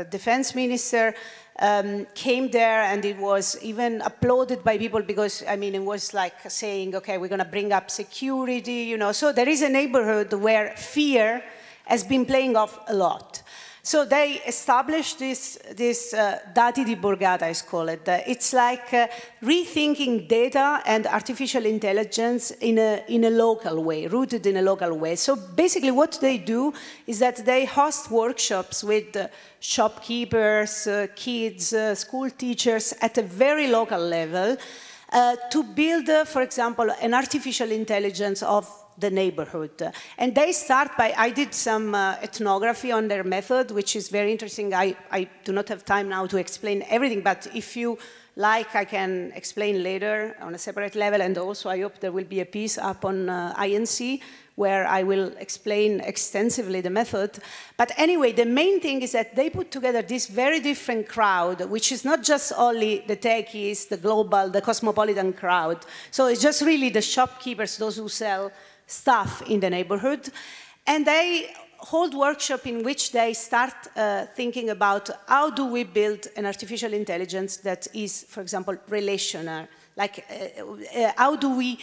defense minister, um, came there and it was even applauded by people because, I mean, it was like saying, okay, we're going to bring up security, you know. So there is a neighborhood where fear has been playing off a lot. So they established this, this uh, dati di borgata, is called it. Uh, it's like uh, rethinking data and artificial intelligence in a, in a local way, rooted in a local way. So basically what they do is that they host workshops with uh, shopkeepers, uh, kids, uh, school teachers at a very local level to build, for example, an artificial intelligence of the neighborhood. And they start by, I did some uh, ethnography on their method, which is very interesting. I, I do not have time now to explain everything, but if you like, I can explain later on a separate level, and also I hope there will be a piece up on uh, INC where I will explain extensively the method. But anyway, the main thing is that they put together this very different crowd, which is not just only the techies, the global, the cosmopolitan crowd. So it's just really the shopkeepers, those who sell stuff in the neighborhood. And they hold workshop in which they start uh, thinking about how do we build an artificial intelligence that is, for example, relational. Like, uh, uh, how do we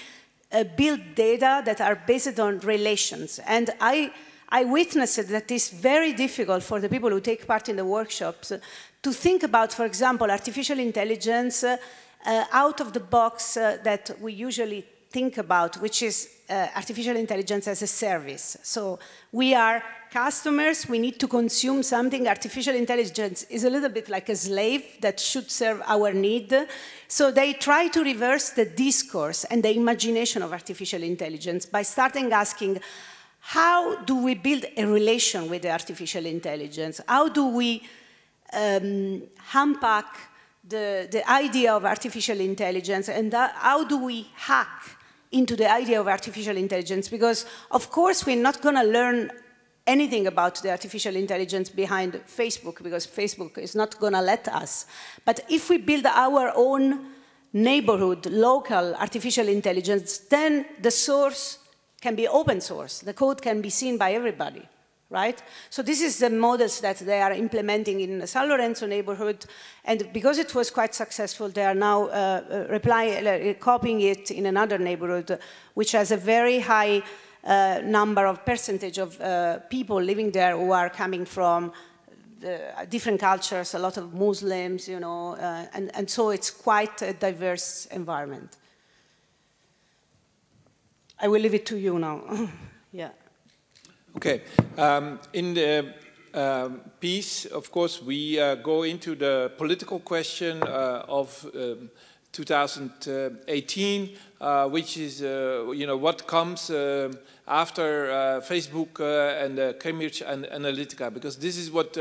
uh, build data that are based on relations? And I, I witnessed that it's very difficult for the people who take part in the workshops to think about, for example, artificial intelligence uh, out of the box uh, that we usually think about, which is uh, artificial intelligence as a service. So we are customers, we need to consume something. Artificial intelligence is a little bit like a slave that should serve our need. So they try to reverse the discourse and the imagination of artificial intelligence by starting asking, how do we build a relation with the artificial intelligence? How do we um, unpack the, the idea of artificial intelligence and how do we hack into the idea of artificial intelligence because, of course, we're not going to learn anything about the artificial intelligence behind Facebook because Facebook is not going to let us. But if we build our own neighborhood, local artificial intelligence, then the source can be open source. The code can be seen by everybody right? So this is the models that they are implementing in the San Lorenzo neighborhood, and because it was quite successful, they are now uh, uh reply, uh, copying it in another neighborhood, which has a very high uh, number of percentage of uh, people living there who are coming from different cultures, a lot of Muslims, you know, uh, and, and so it's quite a diverse environment. I will leave it to you now. yeah. Okay. Um, in the um, piece, of course, we uh, go into the political question uh, of um, 2018, uh, which is, uh, you know, what comes um, after uh, Facebook uh, and Cambridge Analytica, because this is what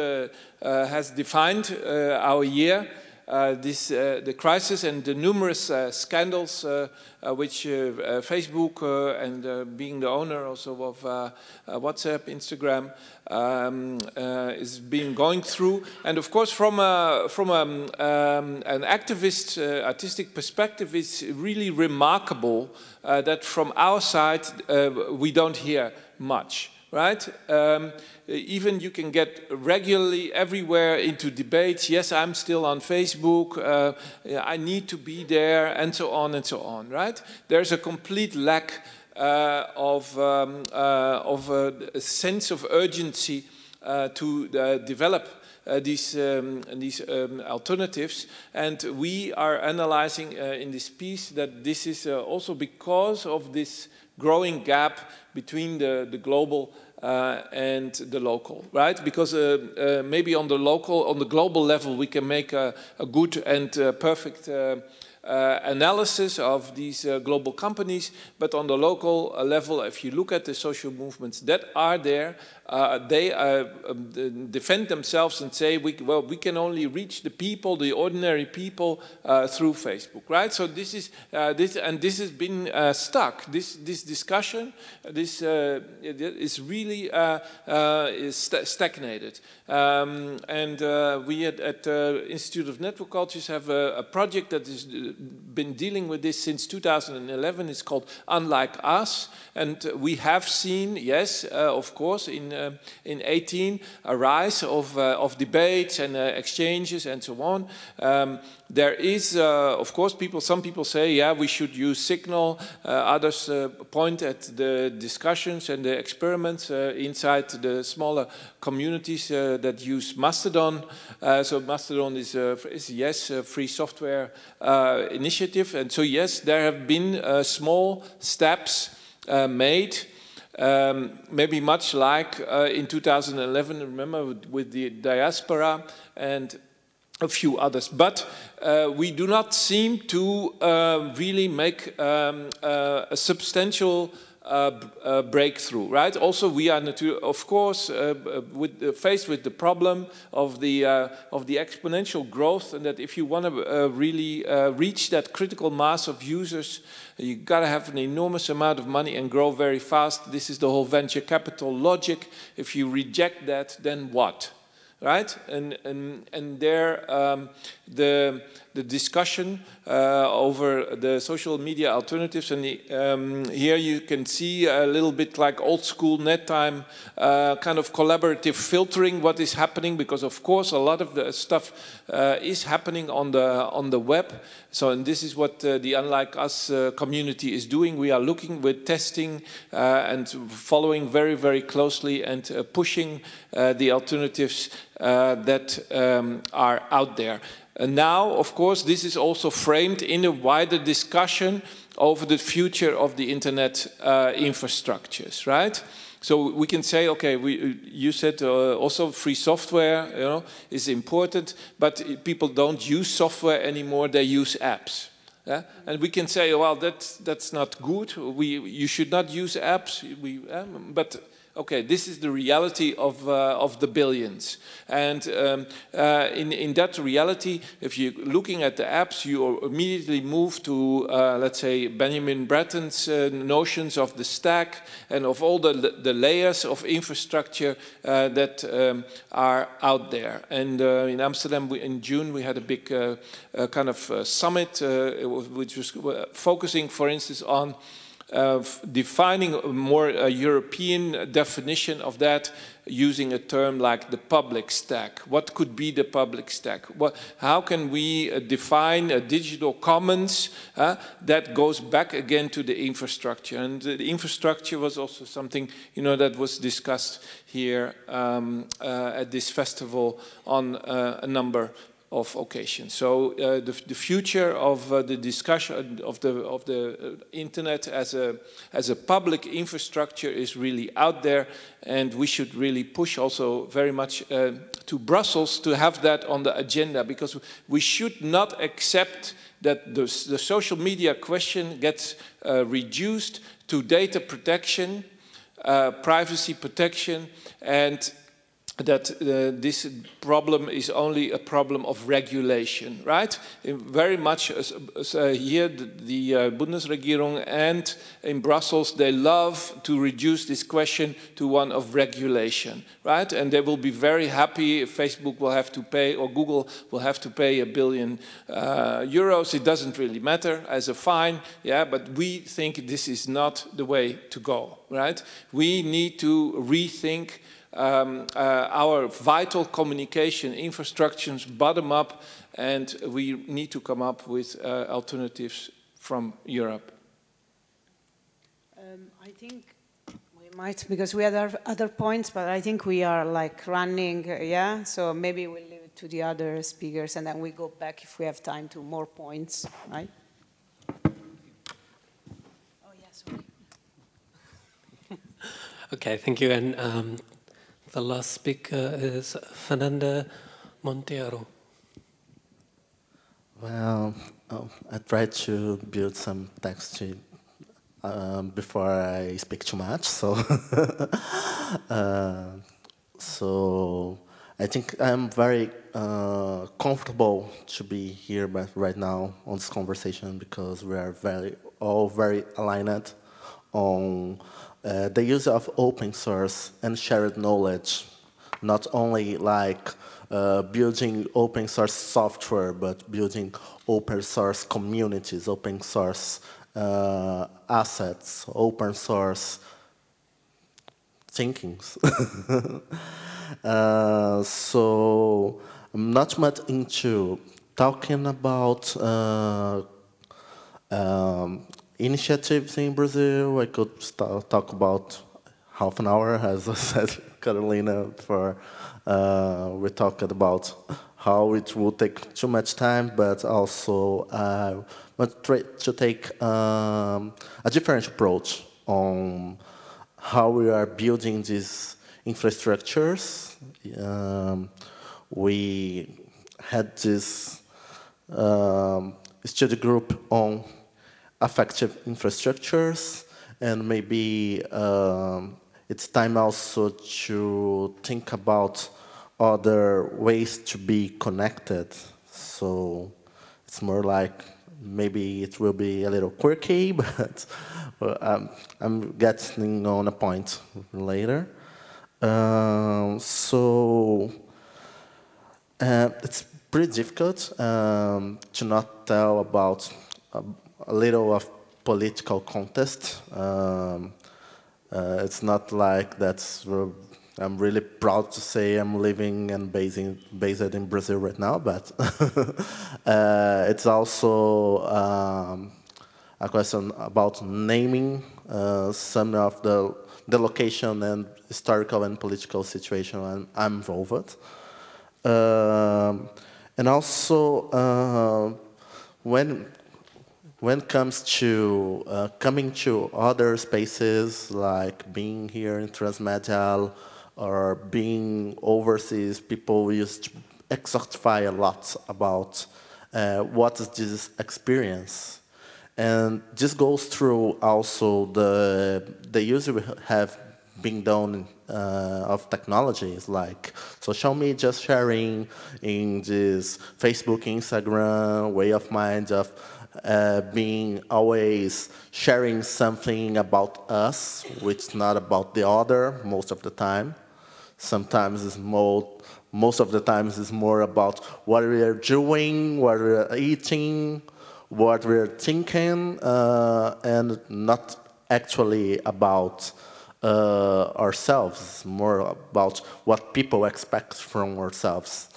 has defined our year. Uh, this, uh, the crisis and the numerous uh, scandals uh, uh, which uh, Facebook and being the owner also of WhatsApp, Instagram, um, is being going through. And of course, from, a, from a, um, an activist artistic perspective, it's really remarkable that from our side we don't hear much right? Um, even you can get regularly everywhere into debates. Yes, I'm still on Facebook. Uh, I need to be there, and so on and so on, right? There's a complete lack uh, of, um, uh, of a sense of urgency uh, to uh, develop uh, these, um, these um, alternatives. And we are analyzing uh, in this piece that this is uh, also because of this growing gap between the, the global uh, and the local, right? Because uh, uh, maybe on the local, on the global level, we can make a, a good and uh, perfect uh, uh, analysis of these global companies, but on the local level, if you look at the social movements that are there, uh, they uh, um, defend themselves and say, we, well, we can only reach the people, the ordinary people, uh, through Facebook, right? So this is, uh, this, and this has been uh, stuck. This, this discussion, this is really is st stagnated. Um, and we at, at Institute of Network Cultures have a, a project that has been dealing with this since 2011. It's called Unlike Us. And we have seen, yes, of course, in uh, in 18 a rise of, uh, of debates and uh, exchanges and so on. Um, there is, of course, people. Some people say, yeah, we should use Signal. others point at the discussions and the experiments inside the smaller communities that use Mastodon. so Mastodon is, is yes, a free software initiative, and so yes, there have been small steps uh, made um, maybe much like uh, in 2011, remember, with, with, the diaspora and a few others. But uh, we do not seem to uh, really make um, uh, a substantial breakthrough, right? Also, we are, of course, uh, uh with, uh, faced with the problem of the, of the exponential growth and that if you want to really reach that critical mass of users, you got to have an enormous amount of money and grow very fast. This is the whole venture capital logic. If you reject that, then what? Right? And, and, and there, um, the, the discussion uh, over the social media alternatives. And um, here you can see a little bit like old school net time uh, kind of collaborative filtering what is happening because of course a lot of the stuff uh, is happening on the on the web. So and this is what uh, the Unlike Us uh, community is doing. We are looking, we're testing uh, and following very very closely and pushing the alternatives that um, are out there. And now, of course, this is also framed in a wider discussion over the future of the internet uh, infrastructures, right? So we can say, okay, we, you said uh, also free software, you know, is important, but people don't use software anymore; they use apps. Yeah? And we can say, well, that's that's not good. We you should not use apps. We, um, but okay, this is the reality of, uh, of the billions. And um, uh, in, in that reality, if you're looking at the apps, you immediately move to, uh, let's say, Benjamin Bratton's uh, notions of the stack and of all the, the layers of infrastructure uh, that um, are out there. And uh, in Amsterdam, we, in June, we had a big kind of summit, which was focusing, for instance, on defining a more uh, European definition of that using a term like the public stack. What could be the public stack? What, how can we uh, define a digital commons uh, that goes back again to the infrastructure? And the infrastructure was also something you know that was discussed here um, uh, at this festival on uh, a number of occasions. So uh, the, the, future of uh, the discussion of the of the uh, internet as a as a public infrastructure is really out there, and we should really push also very much uh, to Brussels to have that on the agenda because we should not accept that the, the social media question gets uh, reduced to data protection, uh, privacy protection, and that uh, this problem is only a problem of regulation, right? In very much uh, uh, here, the, the uh, Bundesregierung and in Brussels, they love to reduce this question to one of regulation, right? And they will be very happy if Facebook will have to pay or Google will have to pay a billion uh, euros. It doesn't really matter as a fine, yeah, but we think this is not the way to go, right? We need to rethink um, uh, our vital communication infrastructures bottom up, and we need to come up with uh, alternatives from Europe. Um, I think we might, because we had other points, but I think we are like running, uh, yeah? So maybe we'll leave it to the other speakers and then we go back if we have time to more points, right? Oh, yes. okay, thank you. And um, the last speaker is Fernanda Monteiro. Well, oh, I tried to build some text um, before I speak too much. So, uh, so I think I'm very uh, comfortable to be here right now on this conversation because we are very all very aligned on uh, the use of open source and shared knowledge, not only like uh, building open source software, but building open source communities, open source uh, assets, open source thinkings. uh, so I'm not much into talking about uh, um, initiatives in Brazil. I could talk about half an hour, as I said, Carolina, for uh, we talked about how it will take too much time, but also uh, try to take um, a different approach on how we are building these infrastructures. Um, we had this um, study group on effective infrastructures, and maybe um, it's time also to think about other ways to be connected. So it's more like maybe it will be a little quirky, but I'm getting on a point later. Um, so uh, it's pretty difficult um, to not tell about a, little of political contest. Um, uh, it's not like that's I'm really proud to say I'm living and based in, based in Brazil right now, but uh, it's also um, a question about naming uh, some of the, the location and historical and political situation I'm, I'm involved. Um, and also, uh, when when it comes to uh, coming to other spaces like being here in Transmediale or being overseas, people used to exotify a lot about uh, what is this experience. And this goes through also the, the use we have been done uh, of technologies like social media sharing in this Facebook, Instagram way of mind of uh, being always sharing something about us, which is not about the other most of the time. Sometimes it's more, most of the times it's more about what we are doing, what we are eating, what we're thinking, uh, and not actually about uh, ourselves, more about what people expect from ourselves.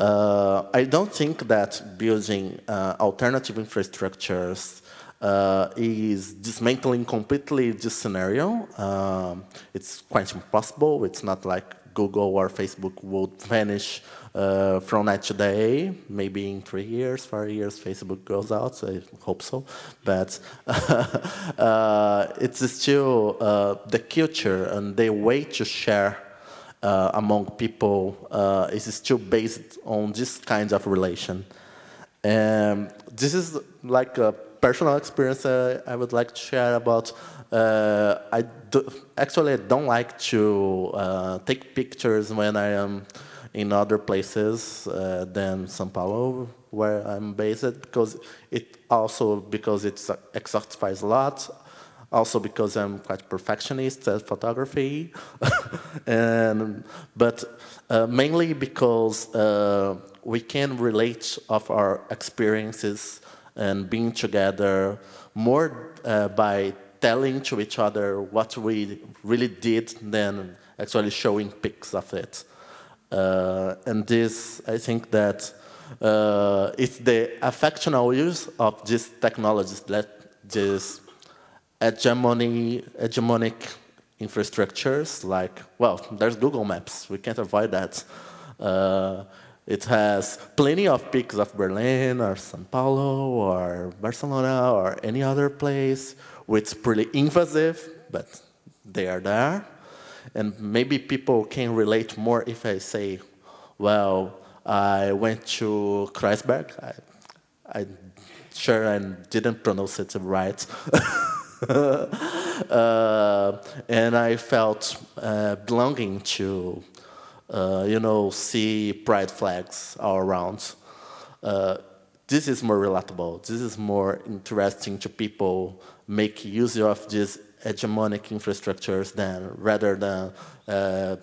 Uh, I don't think that building uh, alternative infrastructures uh, is dismantling completely this scenario. Um, it's quite impossible. It's not like Google or Facebook would vanish uh, from night to. Maybe in three years, four years, Facebook goes out. I hope so. But uh, it's still uh, the culture and the way to share uh, among people uh, is still based on this kind of relation. And this is like a personal experience I would like to share about. Uh, I do, actually I don't like to uh, take pictures when I am in other places than São Paulo, where I'm based, because it also because it exotifies a lot also because I'm quite perfectionist at photography, and but uh, mainly because uh, we can relate of our experiences and being together more uh, by telling to each other what we really did than actually showing pics of it. Uh, and this, I think that uh, it's the affectional use of these technologies that this hegemony, hegemonic infrastructures like, well, there's Google Maps. We can't avoid that. Uh, it has plenty of pics of Berlin or Sao Paulo or Barcelona or any other place, which pretty invasive, but they are there. And maybe people can relate more if I say, well, I went to Kreisberg. I, I sure I didn't pronounce it right. uh, and I felt uh, belonging to, uh, you know, see pride flags all around. Uh, this is more relatable. This is more interesting to people make use of these hegemonic infrastructures than rather than uh,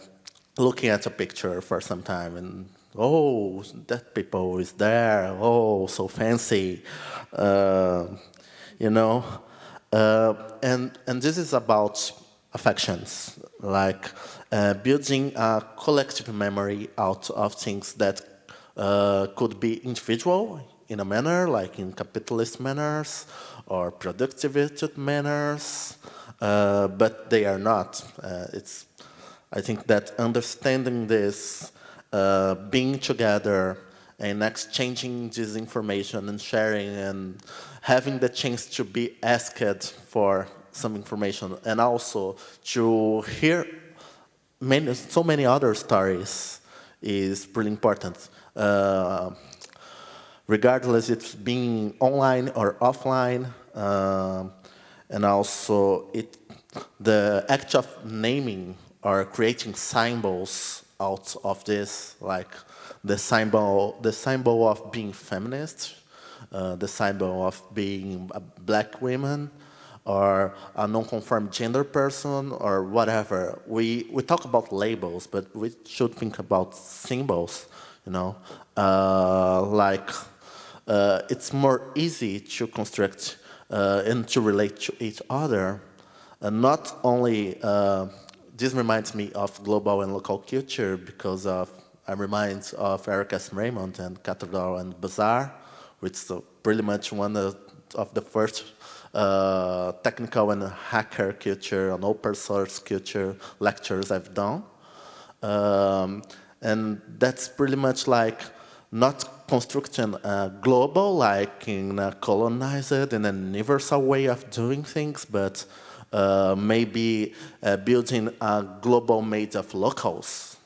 looking at a picture for some time and oh that people is there oh so fancy uh, you know uh, and and this is about affections like uh, building a collective memory out of things that uh, could be individual in a manner like in capitalist manners or productivist manners uh, but they are not. Uh, it's, I think that understanding this, being together, and exchanging this information and sharing and having the chance to be asked for some information and also to hear many, so many other stories is really important. Uh, regardless it's being online or offline, uh, and also it, the act of naming or creating symbols out of this, like the symbol, the symbol of being feminist, uh, the symbol of being a black woman, or a non-conform gender person, or whatever. We we talk about labels, but we should think about symbols. You know, uh, like uh, it's more easy to construct uh, and to relate to each other. And not only, uh, this reminds me of global and local culture because of, I'm of Eric S. Raymond and Cathedral and Bazaar, which is pretty much one of, of the first uh, technical and hacker culture and open source culture lectures I've done. Um, and that's pretty much like not constructing a global, like in a colonized and a universal way of doing things, but uh, maybe uh, building a global made of locals,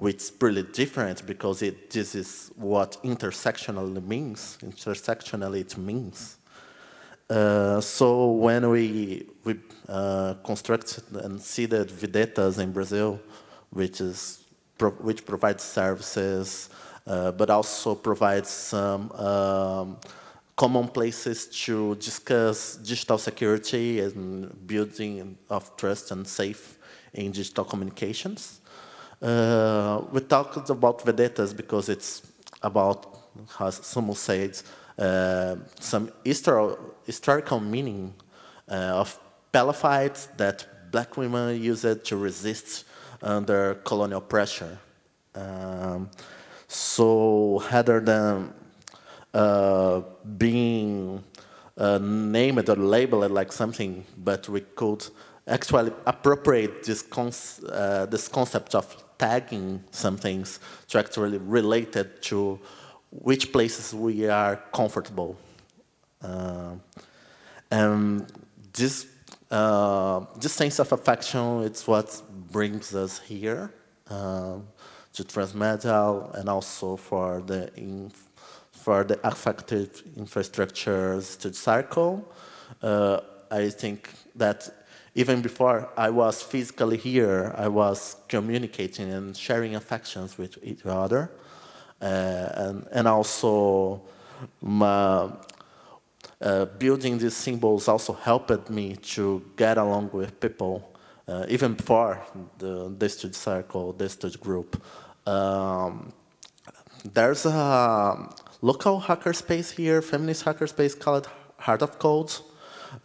which is pretty different because it, this is what intersectionally means. Intersectionally it means. Uh, so when we, we uh, construct and see the Vedetas in Brazil, which, is, pro which provides services, uh, but also provides some um, common places to discuss digital security and building of trust and safe in digital communications. Uh, we talked about Vedetas because it's about, as someone said, uh, some histor historical meaning uh, of palifides that black women used to resist under colonial pressure. Um, so rather than uh, being uh, named or labeled like something, but we could actually appropriate this, uh, this concept of tagging some things to actually relate it to which places we are comfortable. Uh, and this, uh, this sense of affection, it's what brings us here. Uh, to Transmediale and also for the for the affected infrastructures to Circle. Uh, I think that even before I was physically here, I was communicating and sharing affections with each other. Uh, and, and also my, uh, building these symbols also helped me to get along with people uh, even before the, the circle, the group. Um, there's a local hackerspace here, feminist hackerspace called Heart of Code.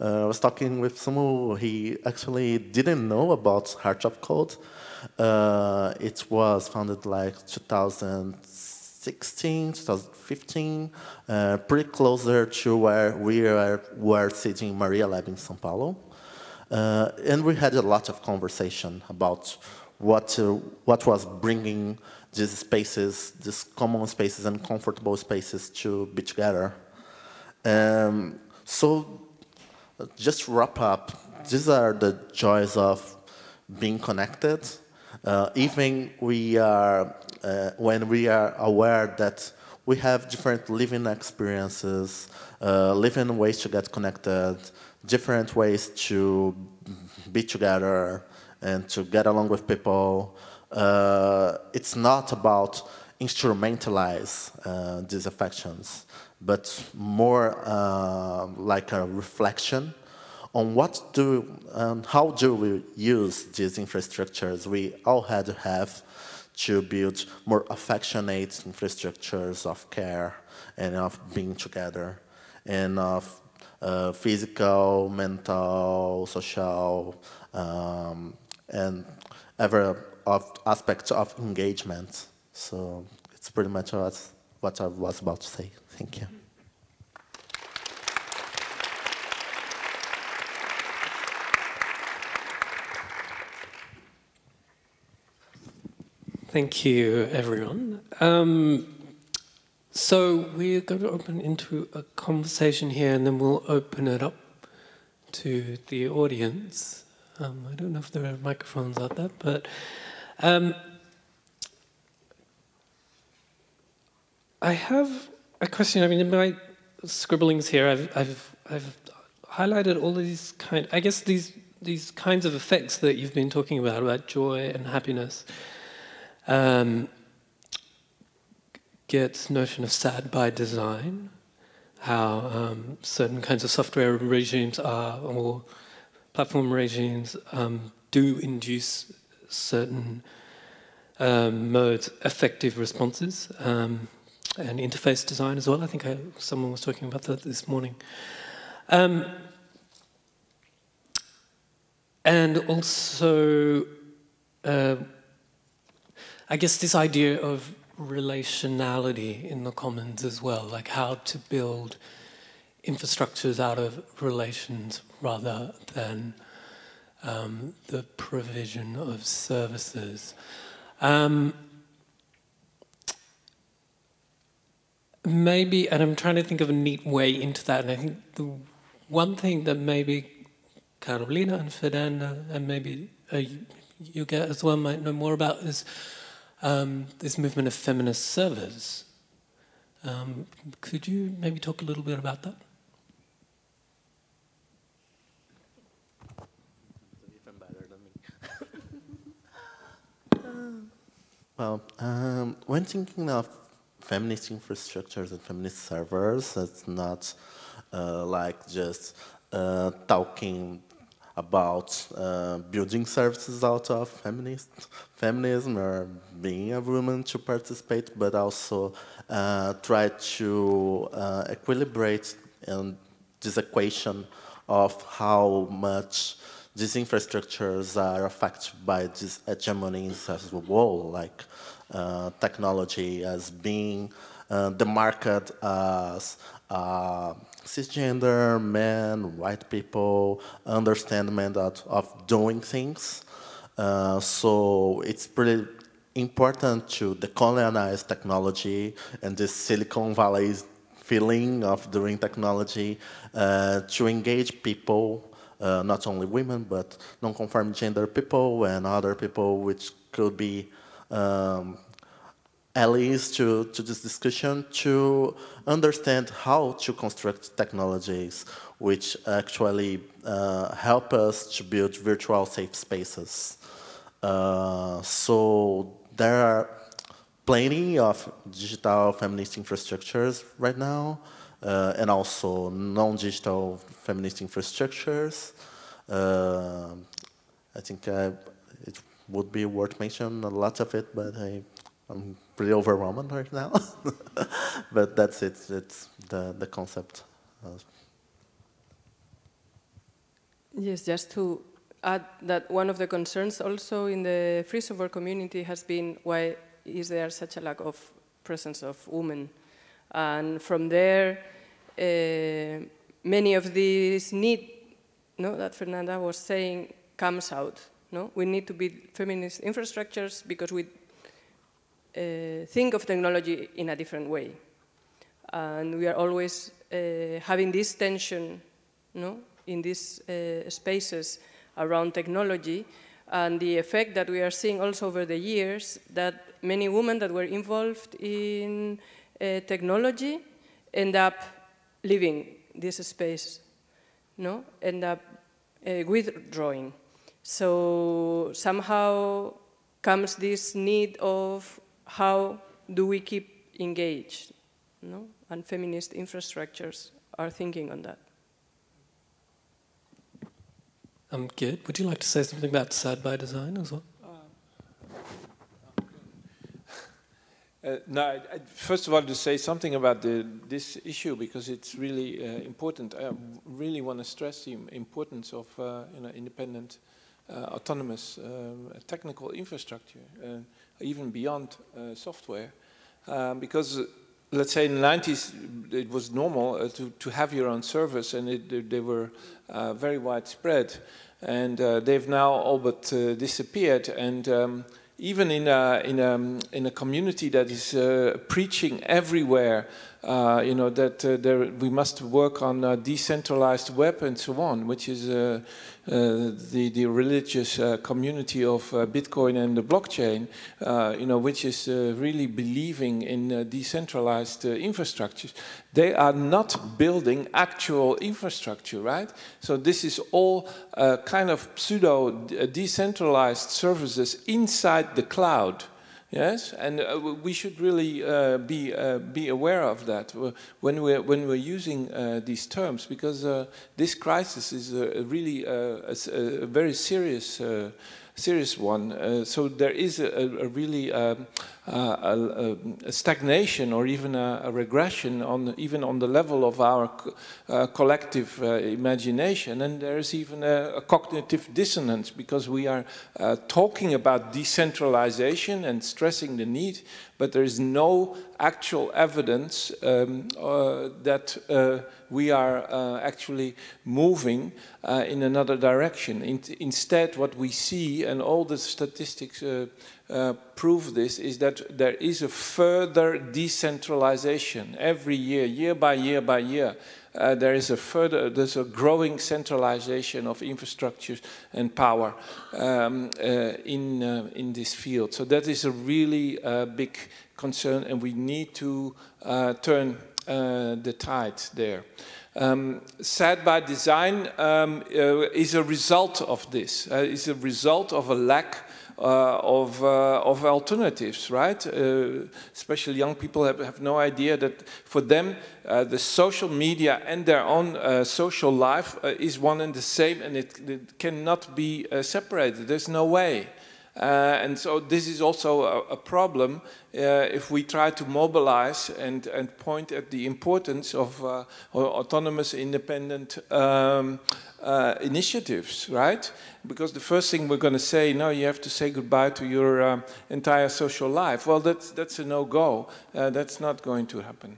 Uh, I was talking with someone he actually didn't know about of Code. Uh, it was founded like 2016, 2015, uh, pretty closer to where we are, were sitting Maria Lab in São Paulo. Uh, and we had a lot of conversation about what, uh, what was bringing these spaces, these common spaces and comfortable spaces to be together. Um, so just wrap up, these are the joys of being connected. Uh, even we are, uh, when we are aware that we have different living experiences, uh, living ways to get connected, different ways to be together and to get along with people. Uh, it's not about instrumentalize uh, these affections, but more uh, like a reflection on what do and how do we use these infrastructures we all had to have to build more affectionate infrastructures of care and of being together and of uh, physical, mental, social, um, and every of aspects of engagement. So it's pretty much what, what I was about to say. Thank you. Thank you, everyone. Um, so we're going to open into a conversation here, and then we'll open it up to the audience. Um, I don't know if there are microphones out there, but um, I have a question. I mean, in my scribblings here, I've, I've, I've highlighted all these kind. I guess these these kinds of effects that you've been talking about, about joy and happiness um, Geert's notion of sad by design, how um, certain kinds of software regimes are, or platform regimes um, do induce certain um, modes effective responses um, and interface design as well. I think I, someone was talking about that this morning. Um, and also, uh, I guess this idea of relationality in the commons as well, like how to build infrastructures out of relations rather than um, the provision of services. Um, maybe, and I'm trying to think of a neat way into that, and I think the one thing that maybe Carolina and Fernanda and maybe uh, you get as well might know more about is um, this movement of feminist servers. Um, could you maybe talk a little bit about that? well, um, when thinking of feminist infrastructures and feminist servers, it's not uh, like just uh, talking about uh, building services out of feminist feminism or being a woman to participate, but also uh, try to uh, equilibrate in this equation of how much these infrastructures are affected by these hegemonies as a whole, like technology as being uh, the market as uh, cisgender men, white people, understand method of doing things. Uh, so it's pretty important to decolonize technology and this Silicon Valley feeling of doing technology uh, to engage people, uh, not only women, but non-conforming gender people and other people which could be um, allies to, to this discussion to understand how to construct technologies which actually uh, help us to build virtual safe spaces. Uh, so there are plenty of digital feminist infrastructures right now, uh, and also non-digital feminist infrastructures. Uh, I think uh, it would be worth mentioning a lot of it, but I, I'm pretty overwhelmed right now. but that's it. It's the, the concept. Yes, just to add that one of the concerns also in the free software community has been why is there such a lack of presence of women? And from there, uh, many of these need no, that Fernanda was saying comes out. No, we need to build feminist infrastructures because we think of technology in a different way, and we are always uh, having this tension, no, in these uh, spaces around technology, and the effect that we are seeing also over the years that many women that were involved in uh, technology end up leaving this space, no? end up uh, withdrawing. So somehow comes this need of how do we keep engaged, no? and feminist infrastructures are thinking on that. Um, good. Would you like to say something about sad by design as well? Uh, no, I, I first of all, to say something about the, this issue because it's really uh, important. I really want to stress the importance of uh, you know, independent, uh, autonomous um, technical infrastructure, uh, even beyond uh, software, um, because let's say in the 90s it was normal to, to have your own servers and it, they were very widespread, and they've now all but disappeared and. Um, even in a, in a, in a community that is uh, preaching everywhere, uh, you know, that uh, there, we must work on a decentralized web and so on, which is uh, uh, Uh, the, the religious uh, community of uh, Bitcoin and the blockchain, uh, you know, which is really believing in decentralized infrastructures. They are not building actual infrastructure, right? So this is all kind of pseudo decentralized services inside the cloud. Yes, and uh, we should really uh, be uh, be aware of that when we're when we're using uh, these terms because uh, this crisis is really a, a, very serious serious one. so there is a, a really um, a, a, stagnation or even a, a, regression on even on the level of our uh, collective uh, imagination and there's even a, cognitive dissonance because we are uh, talking about decentralization and stressing the need but there is no actual evidence um, uh, that uh, we are uh, actually moving in another direction. In instead, what we see, and all the statistics uh, prove this is that there is a further decentralization every year, year by year by year. Uh, there is a further, there's a growing centralization of infrastructures and power um, uh, in uh, in this field. So that is a really uh, big concern, and we need to turn the tide there. Um, sad by design um, is a result of this. is a result of a lack of, uh, of alternatives, right? Uh, especially young people have, have no idea that for them the social media and their own social life is one and the same and it, it cannot be separated. There's no way. Uh, and so this is also a, a problem uh, if we try to mobilize and, and point at the importance of uh, autonomous independent um, initiatives, right? because the first thing we're going to say, no, you have to say goodbye to your uh, entire social life. Well, that's, that's a no-go. Uh, that's not going to happen.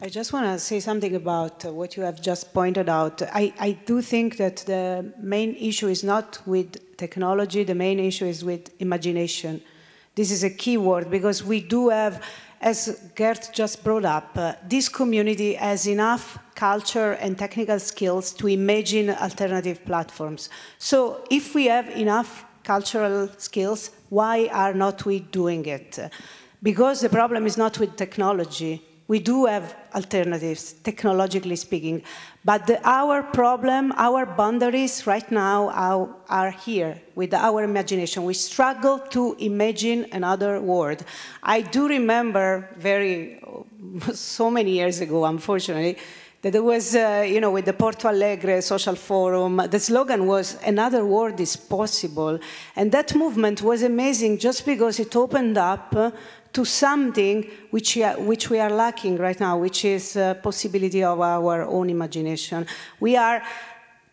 I just want to say something about uh, what you have just pointed out. I, I do think that the main issue is not with technology, the main issue is with imagination. This is a key word because we do have as Geert just brought up, uh, this community has enough culture and technical skills to imagine alternative platforms. So if we have enough cultural skills, why are not we doing it? Because the problem is not with technology, we do have alternatives, technologically speaking. But the, our problem, our boundaries right now are, are, here with our imagination. We struggle to imagine another world. I do remember very, so many years ago, unfortunately, that there was, uh, you know, with the Porto Alegre Social Forum, the slogan was, another world is possible. And that movement was amazing just because it opened up to something which, which we are lacking right now, which is possibility of our own imagination. We are,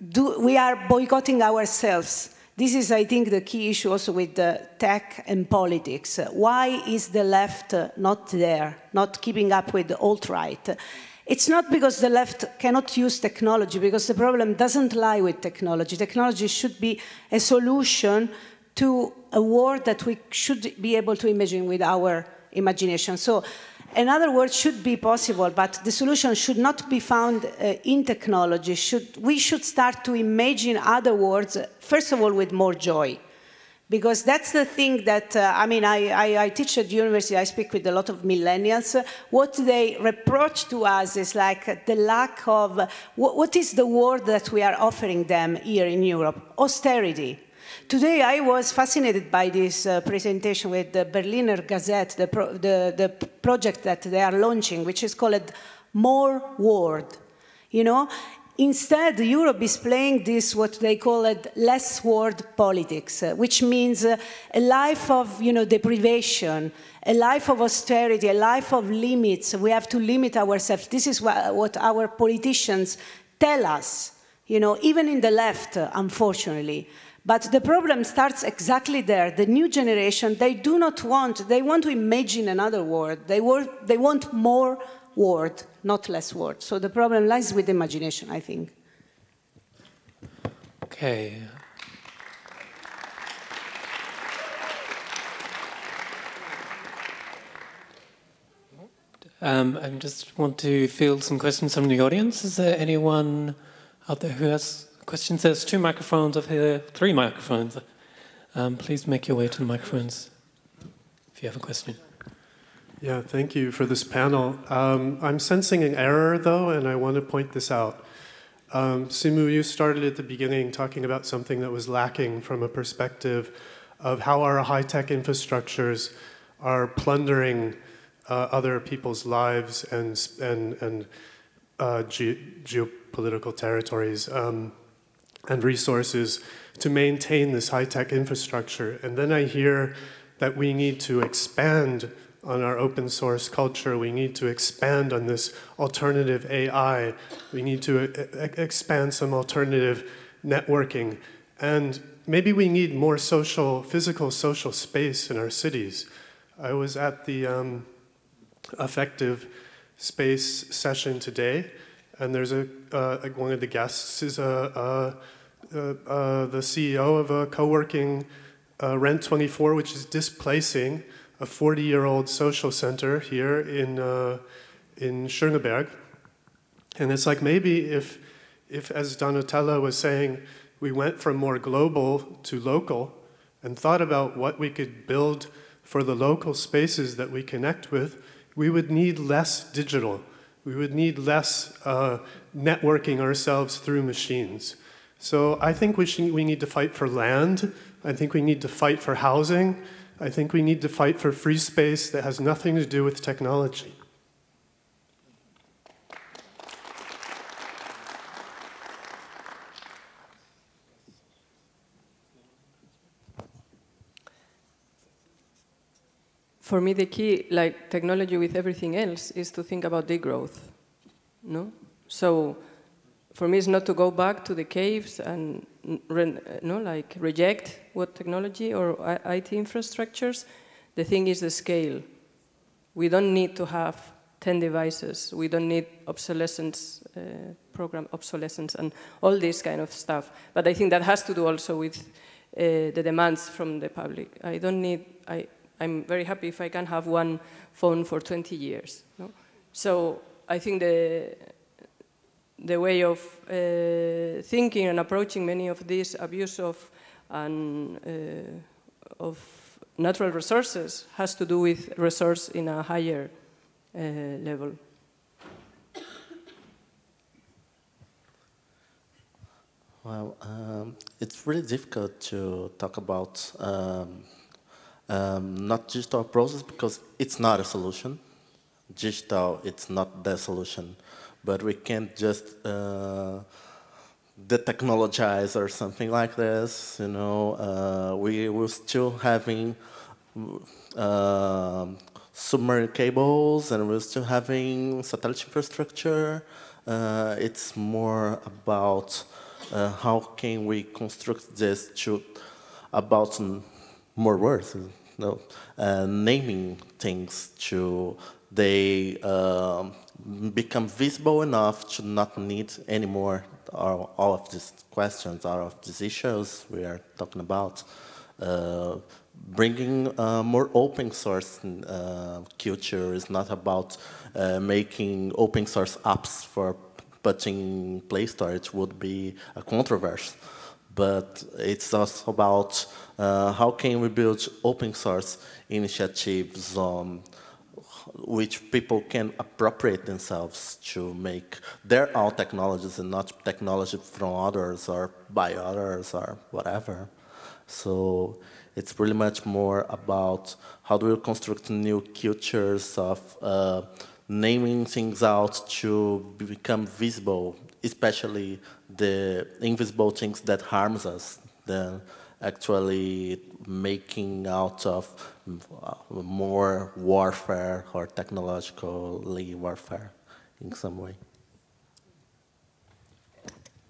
do, we are boycotting ourselves. This is, I think, the key issue also with the tech and politics. Why is the left not there, not keeping up with the alt-right? It's not because the left cannot use technology, because the problem doesn't lie with technology. Technology should be a solution to a world that we should be able to imagine with our imagination. So another world should be possible, but the solution should not be found uh, in technology. Should, we should start to imagine other worlds, first of all, with more joy because that's the thing that, uh, I mean, I, I, I, teach at university, I speak with a lot of millennials. What they reproach to us is like the lack of, what, what is the word that we are offering them here in Europe? Austerity. Today I was fascinated by this uh, presentation with the Berliner Gazette, the, pro, the, the project that they are launching, which is called More World. You know, Instead, Europe is playing this, what they call it, less world politics, uh, which means uh, a life of you know, deprivation, a life of austerity, a life of limits. We have to limit ourselves. This is what, our politicians tell us, you know, even in the left, uh, unfortunately. But the problem starts exactly there. The new generation, they do not want, they want to imagine another world. They, want, they want more word, not less word. So the problem lies with imagination, I think. Okay. Um, I just want to field some questions from the audience. Is there anyone out there who has questions? There's two microphones up here, three microphones. Um, please make your way to the microphones if you have a question. Yeah, thank you for this panel. Um, I'm sensing an error, though, and I want to point this out. Um, Simu, you started at the beginning talking about something that was lacking from a perspective of how our high tech infrastructures are plundering uh, other people's lives and, and, and uh, ge geopolitical territories um, and resources to maintain this high tech infrastructure. And then I hear that we need to expand on our open source culture. We need to expand on this alternative AI. We need to expand some alternative networking. And maybe we need more social, physical social space in our cities. I was at the um, affective space session today, and there's a uh, one of the guests is a, a, a, the CEO of a co-working uh, Rent 24, which is displacing a 40 year old social center here in, uh, in Schöneberg. And it's like maybe if, if, as Donatella was saying, we went from more global to local and thought about what we could build for the local spaces that we connect with, we would need less digital. We would need less uh, networking ourselves through machines. So I think we, should, we need to fight for land. I think we need to fight for housing. I think we need to fight for free space that has nothing to do with technology. For me, the key, like technology with everything else, is to think about degrowth. No? So for me, it's not to go back to the caves and no, like reject what technology or IT infrastructures. The thing is the scale. We don't need to have 10 devices. We don't need obsolescence, uh, program obsolescence, and all this kind of stuff. But I think that has to do also with uh, the demands from the public. I don't need, I, I'm very happy if I can have one phone for 20 years. No? So I think the, the way of uh, thinking and approaching many of these abuse of, uh, of natural resources has to do with resource in a higher uh, level. Well, um, it's really difficult to talk about um, um, not digital process because it's not a solution. Digital, it's not the solution but we can't just uh, detechnologize or something like this. You know, uh, we we're still having uh, submarine cables, and we're still having satellite infrastructure. Uh, it's more about uh, how can we construct this to about more you know, uh, naming things to they um, become visible enough to not need anymore all, all of these questions, all of these issues we are talking about. Uh, bringing uh, more open source uh, culture is not about uh, making open source apps for putting Play Store. It would be a controversy. But it's also about uh, how can we build open source initiatives um, which people can appropriate themselves to make their own technologies and not technology from others or by others or whatever. So it's really much more about how do we construct new cultures of uh, naming things out to become visible, especially the invisible things that harms us, than actually making out of uh, more warfare or technologically warfare in some way.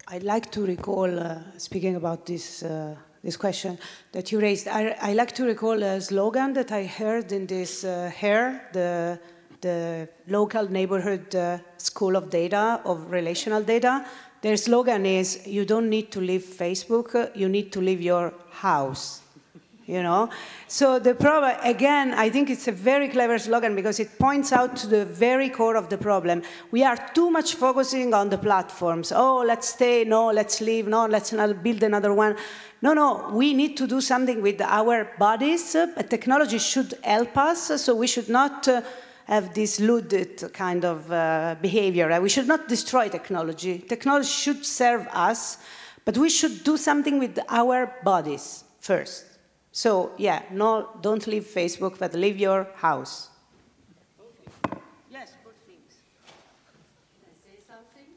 I'd like to recall, uh, speaking about this, uh, this question that you raised, I, I, like to recall a slogan that I heard in this uh, HARE, the, the local neighborhood uh, school of data, of relational data. Their slogan is, you don't need to leave Facebook, you need to leave your house you know? So the problem, again, I think it's a very clever slogan because it points out to the very core of the problem. We are too much focusing on the platforms. Oh, let's stay, no, let's leave, no, let's not build another one. No, no, we need to do something with our bodies. Uh, technology should help us, so we should not uh, have this looted kind of uh, behavior. We should not destroy technology. Technology should serve us, but we should do something with our bodies first. So yeah, no, don't leave Facebook, but leave your house. Yes, good things. Can I say something?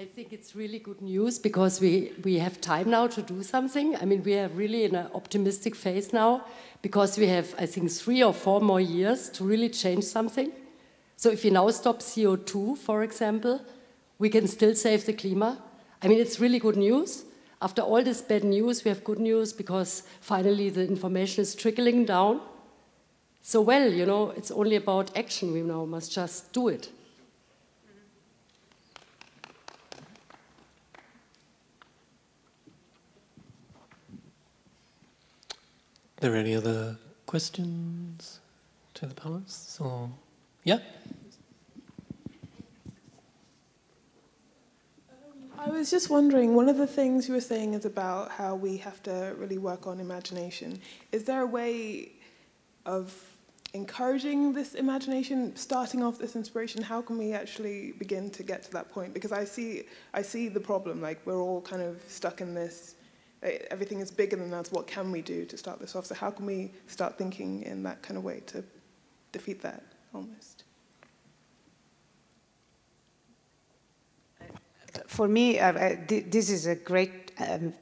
I think it's really good news because we, we have time now to do something. I mean, we are really in an optimistic phase now because we have, I think, three or four more years to really change something. So if we now stop CO2, for example, we can still save the climate. I mean, it's really good news. After all this bad news, we have good news because finally the information is trickling down. So, well, you know, it's only about action. We now must just do it. There any other questions to the panelists? Or yeah. Um, I was just wondering, one of the things you were saying is about how we have to really work on imagination. Is there a way of encouraging this imagination, starting off this inspiration? How can we actually begin to get to that point? Because I see, I see the problem, like we're all kind of stuck in this, everything is bigger than us, what can we do to start this off? So how can we start thinking in that kind of way to defeat that almost? for me, this is a great um,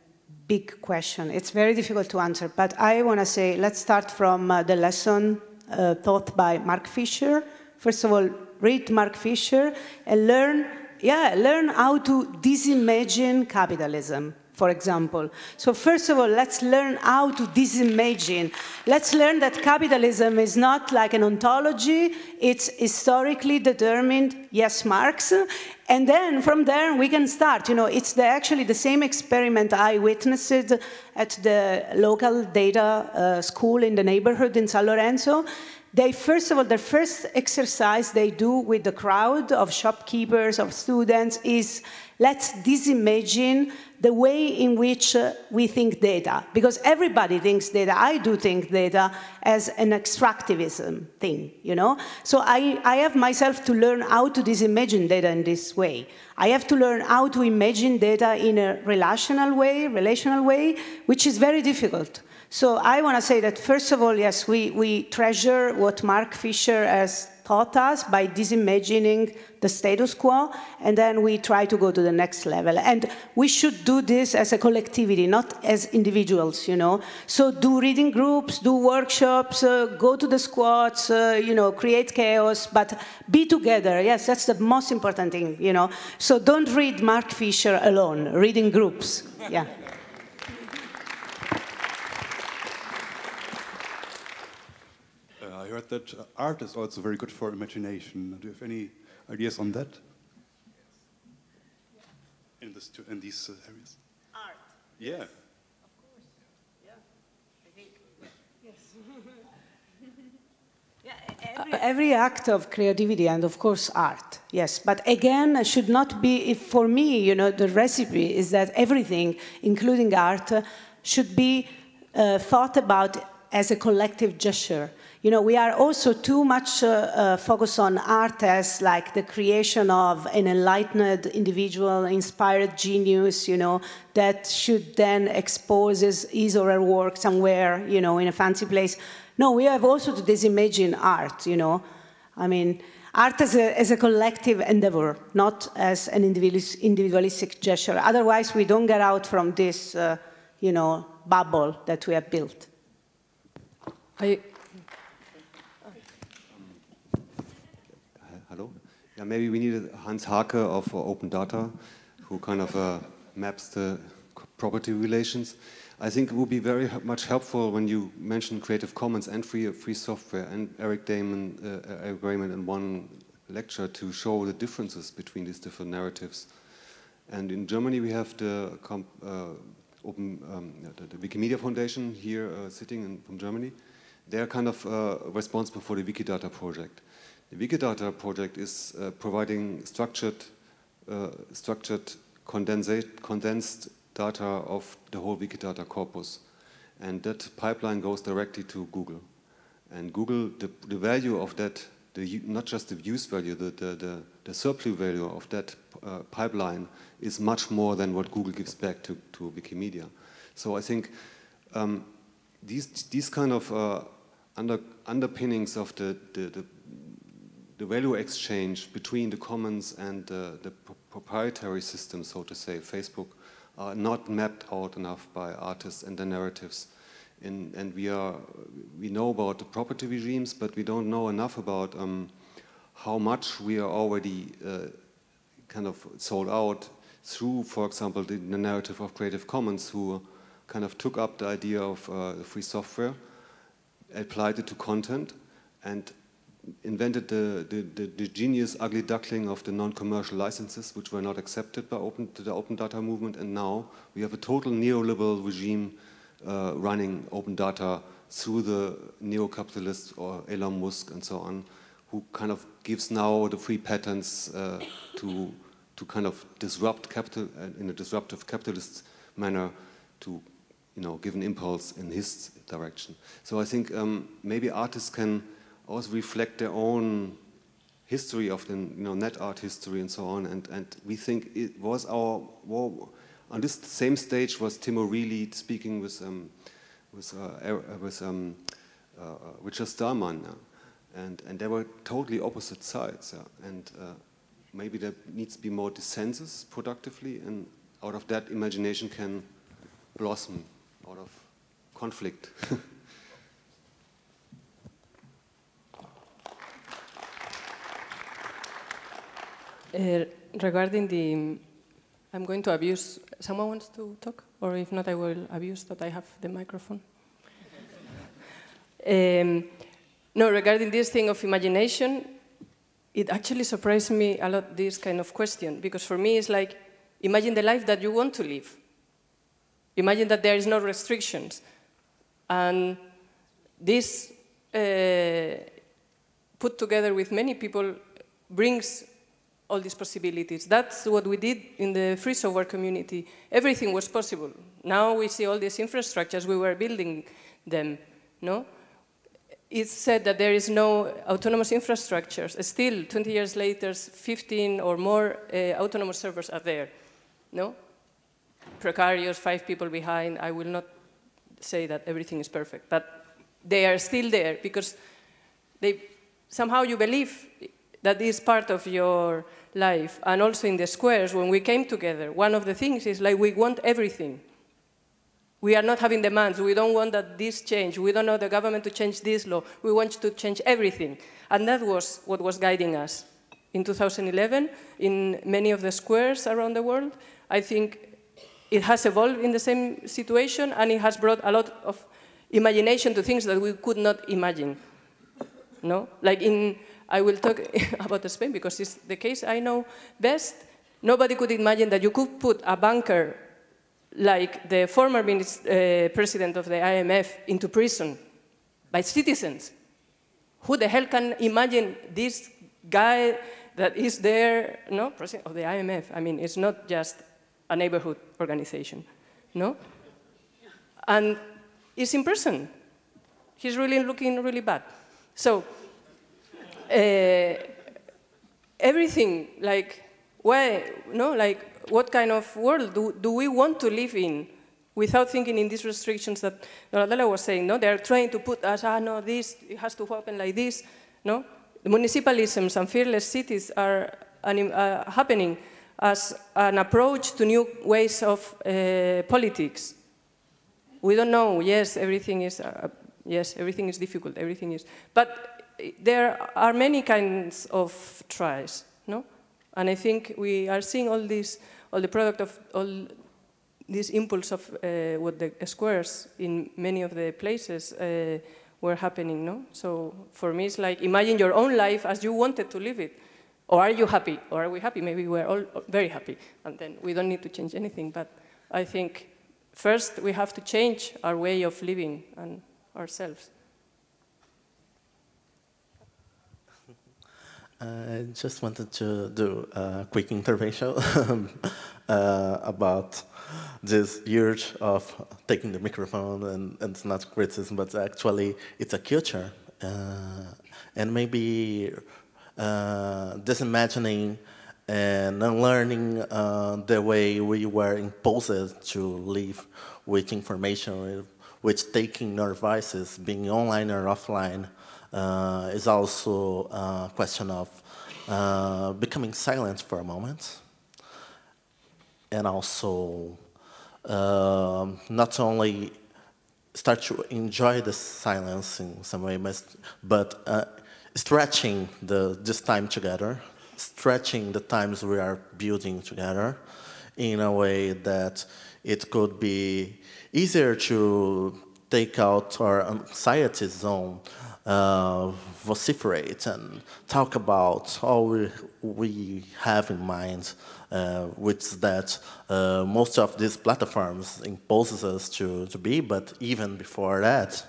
big question. It's very difficult to answer, but I want to say let's start from uh, the lesson uh, taught by Mark Fisher. First of all, read Mark Fisher and learn, yeah, learn how to disimagine capitalism for example. So first of all, let's learn how to disimagine. Let's learn that capitalism is not like an ontology, it's historically determined, yes, Marx, and then from there we can start. You know, it's the, actually the same experiment I witnessed at the local data uh, school in the neighborhood in San Lorenzo. They first of all, the first exercise they do with the crowd of shopkeepers, of students, is let's disimagine the way in which uh, we think data, because everybody thinks data. I do think data as an extractivism thing, you know? So I, I have myself to learn how to disimagine data in this way. I have to learn how to imagine data in a relational way, relational way, which is very difficult. So I want to say that, first of all, yes, we, we treasure what Mark Fisher has taught us by disimagining the status quo, and then we try to go to the next level. And we should do this as a collectivity, not as individuals, you know. So do reading groups, do workshops, uh, go to the squats, uh, you know, create chaos, but be together. Yes, that's the most important thing, you know. So don't read Mark Fisher alone, reading groups. Yeah. I heard read that art is also very good for imagination. Do you have any ideas on that? In, this, in these uh, areas? Art. Yeah. Of course. Yeah. Yes. Every, every, act of creativity and of course art yes but again should not be if for me you know the recipe is that everything including art should be uh, thought about as a collective gesture you know we are also too much uh, uh, focused on art as like the creation of an enlightened individual inspired genius you know that should then expose his, his or her work somewhere you know in a fancy place no, we have also to disimagine art, you know. I mean, art as a, as a collective endeavor, not as an individualistic gesture. Otherwise, we don't get out from this, uh, you know, bubble that we have built. I, Yeah, maybe we need Hans Haacke of uh, Open Data, who kind of uh, maps the property relations. I think it would be very much helpful when you mention Creative Commons and free, free software and Eric Damon, uh, Raymond in one lecture to show the differences between these different narratives. And in Germany, we have the, uh, open, um, the, the, Wikimedia Foundation here uh, sitting in, from Germany. They are kind of uh, responsible for the Wikidata project. The Wikidata project is uh, providing structured, uh, structured condensed data of the whole Wikidata corpus. And that pipeline goes directly to Google. And Google, the, the value of that, the, not just the use value, the, the, the, the surplus value of that uh, pipeline is much more than what Google gives back to, to Wikimedia. So I think um, these, these kind of uh, under, underpinnings of the, the, the, the, value exchange between the commons and the, the proprietary system, so to say, Facebook, are not mapped out enough by artists and their narratives. In, and we, are, we know about the property regimes, but we don't know enough about um, how much we are already uh, kind of sold out through, for example, the, the, narrative of Creative Commons, who kind of took up the idea of uh, free software, applied it to content, and invented the, the, the, the, genius ugly duckling of the non-commercial licenses, which were not accepted by open, the open data movement. And now we have a total neoliberal regime uh, running open data through the neo-capitalists or Elon Musk and so on, who kind of gives now the free patents uh, to, to kind of disrupt capital uh, in a disruptive capitalist manner to you know, give an impulse in his direction. So I think um, maybe artists can also reflect their own history of the you know, net art history and so on. And, and we think it was our, well, on this same stage was Tim O'Reilly speaking with, um, with, uh, with um, uh, Richard Stallman. Yeah? And, and they were totally opposite sides. Yeah? And uh, maybe there needs to be more dissensus productively, and out of that, imagination can blossom out of conflict. Uh, regarding the, I'm going to abuse, someone wants to talk? Or if not, I will abuse that I have the microphone. um, no, regarding this thing of imagination, it actually surprised me a lot, this kind of question, because for me it's like, imagine the life that you want to live. Imagine that there is no restrictions. And this, uh, put together with many people, brings all these possibilities. That's what we did in the free software community. Everything was possible. Now we see all these infrastructures, we were building them, no? It's said that there is no autonomous infrastructures. Still, 20 years later, 15 or more uh, autonomous servers are there, no? Precarious, five people behind. I will not say that everything is perfect, but they are still there because they, somehow you believe that is part of your life. And also in the squares, when we came together, one of the things is like we want everything. We are not having demands. We don't want that this change. We don't want the government to change this law. We want to change everything. And that was what was guiding us. In 2011, in many of the squares around the world, I think it has evolved in the same situation and it has brought a lot of imagination to things that we could not imagine. No, like in I will talk about Spain because it's the case I know best. Nobody could imagine that you could put a banker like the former uh, president of the IMF into prison by citizens. Who the hell can imagine this guy that is there, no, president of the IMF? I mean, it's not just a neighborhood organization, no? And he's in prison. He's really looking really bad. So, uh, everything, like, why, no, like, what kind of world do, do we want to live in without thinking in these restrictions that Donatella was saying, no? They're trying to put us, ah, no, this, it has to happen like this, no? The municipalisms and fearless cities are uh, happening as an approach to new ways of uh, politics. We don't know, yes, everything is, uh, yes, everything is difficult, everything is, but there are many kinds of tries, no? And I think we are seeing all this, all the product of all this impulse of uh, what the squares in many of the places uh, were happening, no? So for me, it's like imagine your own life as you wanted to live it. Or are you happy? Or are we happy? Maybe we're all very happy. And then we don't need to change anything. But I think first we have to change our way of living and ourselves. I just wanted to do a quick intervention uh, about this urge of taking the microphone and, and it's not criticism, but actually it's a culture. Uh, and maybe uh, disimagining and unlearning uh, the way we were imposed to live with information, with taking our devices, being online or offline, uh, is also a question of uh, becoming silent for a moment. And also uh, not only start to enjoy the silence in some way, but uh, stretching the, this time together, stretching the times we are building together in a way that it could be easier to take out our anxiety zone uh, vociferate and talk about all we, we have in mind, uh, which that uh, most of these platforms imposes us to, to be, but even before that,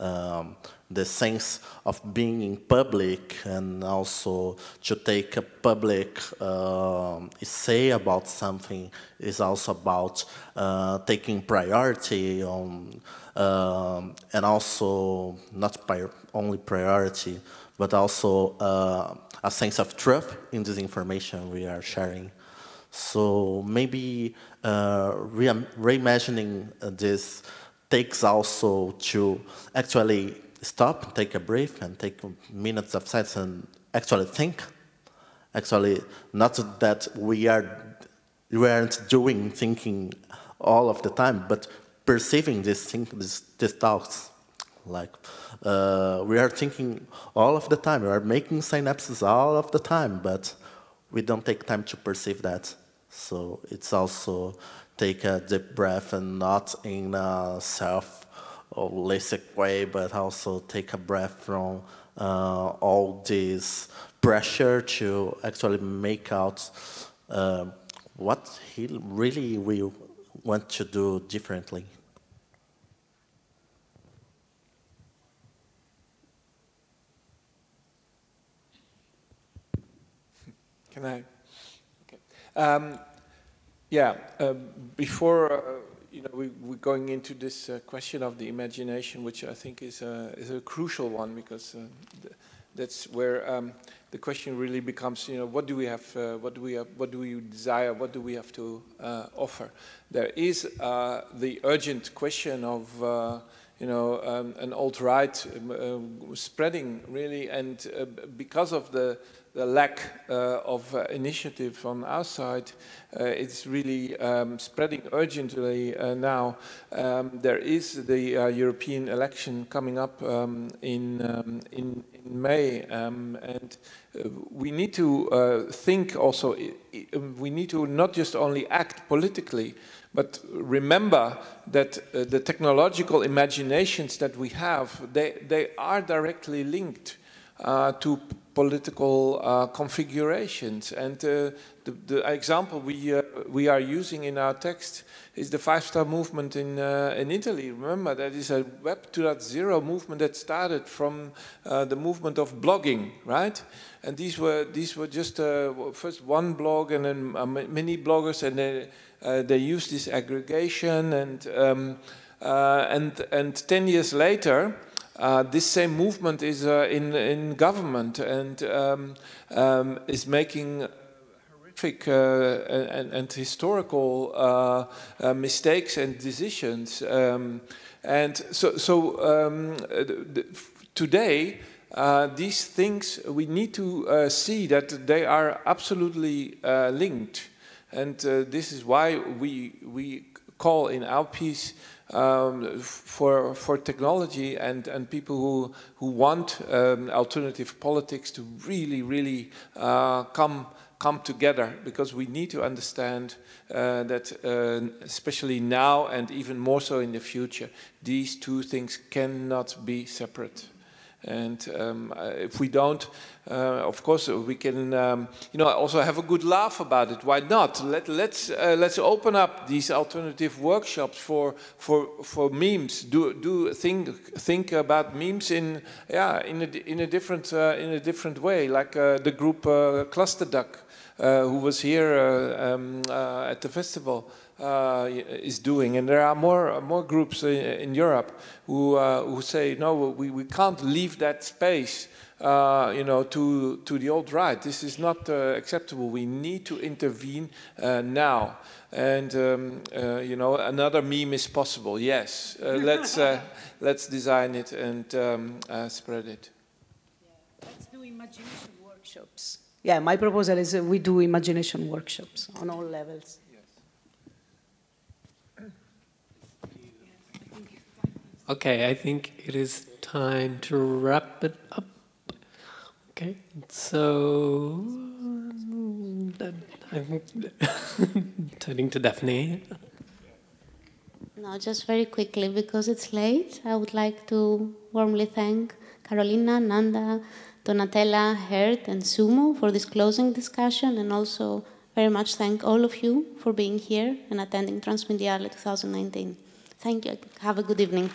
um, the sense of being in public and also to take a public uh, say about something is also about uh, taking priority on um, and also not by only priority but also uh, a sense of truth in this information we are sharing so maybe uh, reimagining this takes also to actually stop, take a breath, and take minutes of silence and actually think. Actually, not that we are we aren't doing thinking all of the time, but perceiving these think, these, these thoughts. Like uh, we are thinking all of the time. We are making synapses all of the time, but we don't take time to perceive that. So it's also take a deep breath and not in a self holistic way, but also take a breath from uh, all this pressure to actually make out uh, what he really will want to do differently. I? Okay. Um, yeah, uh, before uh, you know, we, we're going into this uh, question of the imagination, which I think is a, is a crucial one because uh, th that's where um, the question really becomes, you know, what do we have, uh, what do we have, what do we desire, what do we have to uh, offer? There is uh, the urgent question of, you know, um, an alt-right um, spreading really, and because of the the lack uh, of uh, initiative on our side. Uh, it's really um, spreading urgently uh, now. Um, there is the uh, European election coming up um, in, um, in, in, May, um, and uh, we need to think also, we need to not just only act politically, but remember that the technological imaginations that we have, they, they are directly linked uh, to political uh, configurations. And uh, the, the, example we, uh, we are using in our text is the Five Star Movement in, uh, in Italy. Remember, that is a Web 2.0 movement that started from uh, the movement of blogging, right? And these were, these were just uh, first one blog and then many bloggers, and they, they used this aggregation. And, um, and, and 10 years later, uh, this same movement is uh, in, in government and um, um, is making horrific uh, and, and, historical uh, uh, mistakes and decisions. Um, and so, so um, today, these things, we need to see that they are absolutely linked. And this is why we, we call in our piece um, for for technology and and people who who want um, alternative politics to really really uh, come come together because we need to understand uh, that uh, especially now and even more so in the future these two things cannot be separate and um, uh, if we don't, uh, of course, we can, um, you know, also have a good laugh about it. Why not? Let, let's uh, let's open up these alternative workshops for for for memes. Do do think think about memes in yeah in a in a different uh, in a different way, like uh, the group uh, Clusterduck, who was here um, at the festival uh, is doing. And there are more, more groups in, in Europe who, uh, who say, no, we, we can't leave that space uh, you know, to, to the old right. This is not uh, acceptable. We need to intervene uh, now. And, um, uh, you know, another meme is possible. Yes, let's, let's design it and um, spread it. Yeah. Let's do imagination workshops. Yeah, my proposal is we do imagination workshops on all levels. Okay, I think it is time to wrap it up. Okay, so I'm turning to Daphne. No, just very quickly because it's late. I would like to warmly thank Carolina, Nanda, Donatella, Geert, and Sumo for this closing discussion, and also very much thank all of you for being here and attending Transmediale 2019. Thank you. Have a good evening.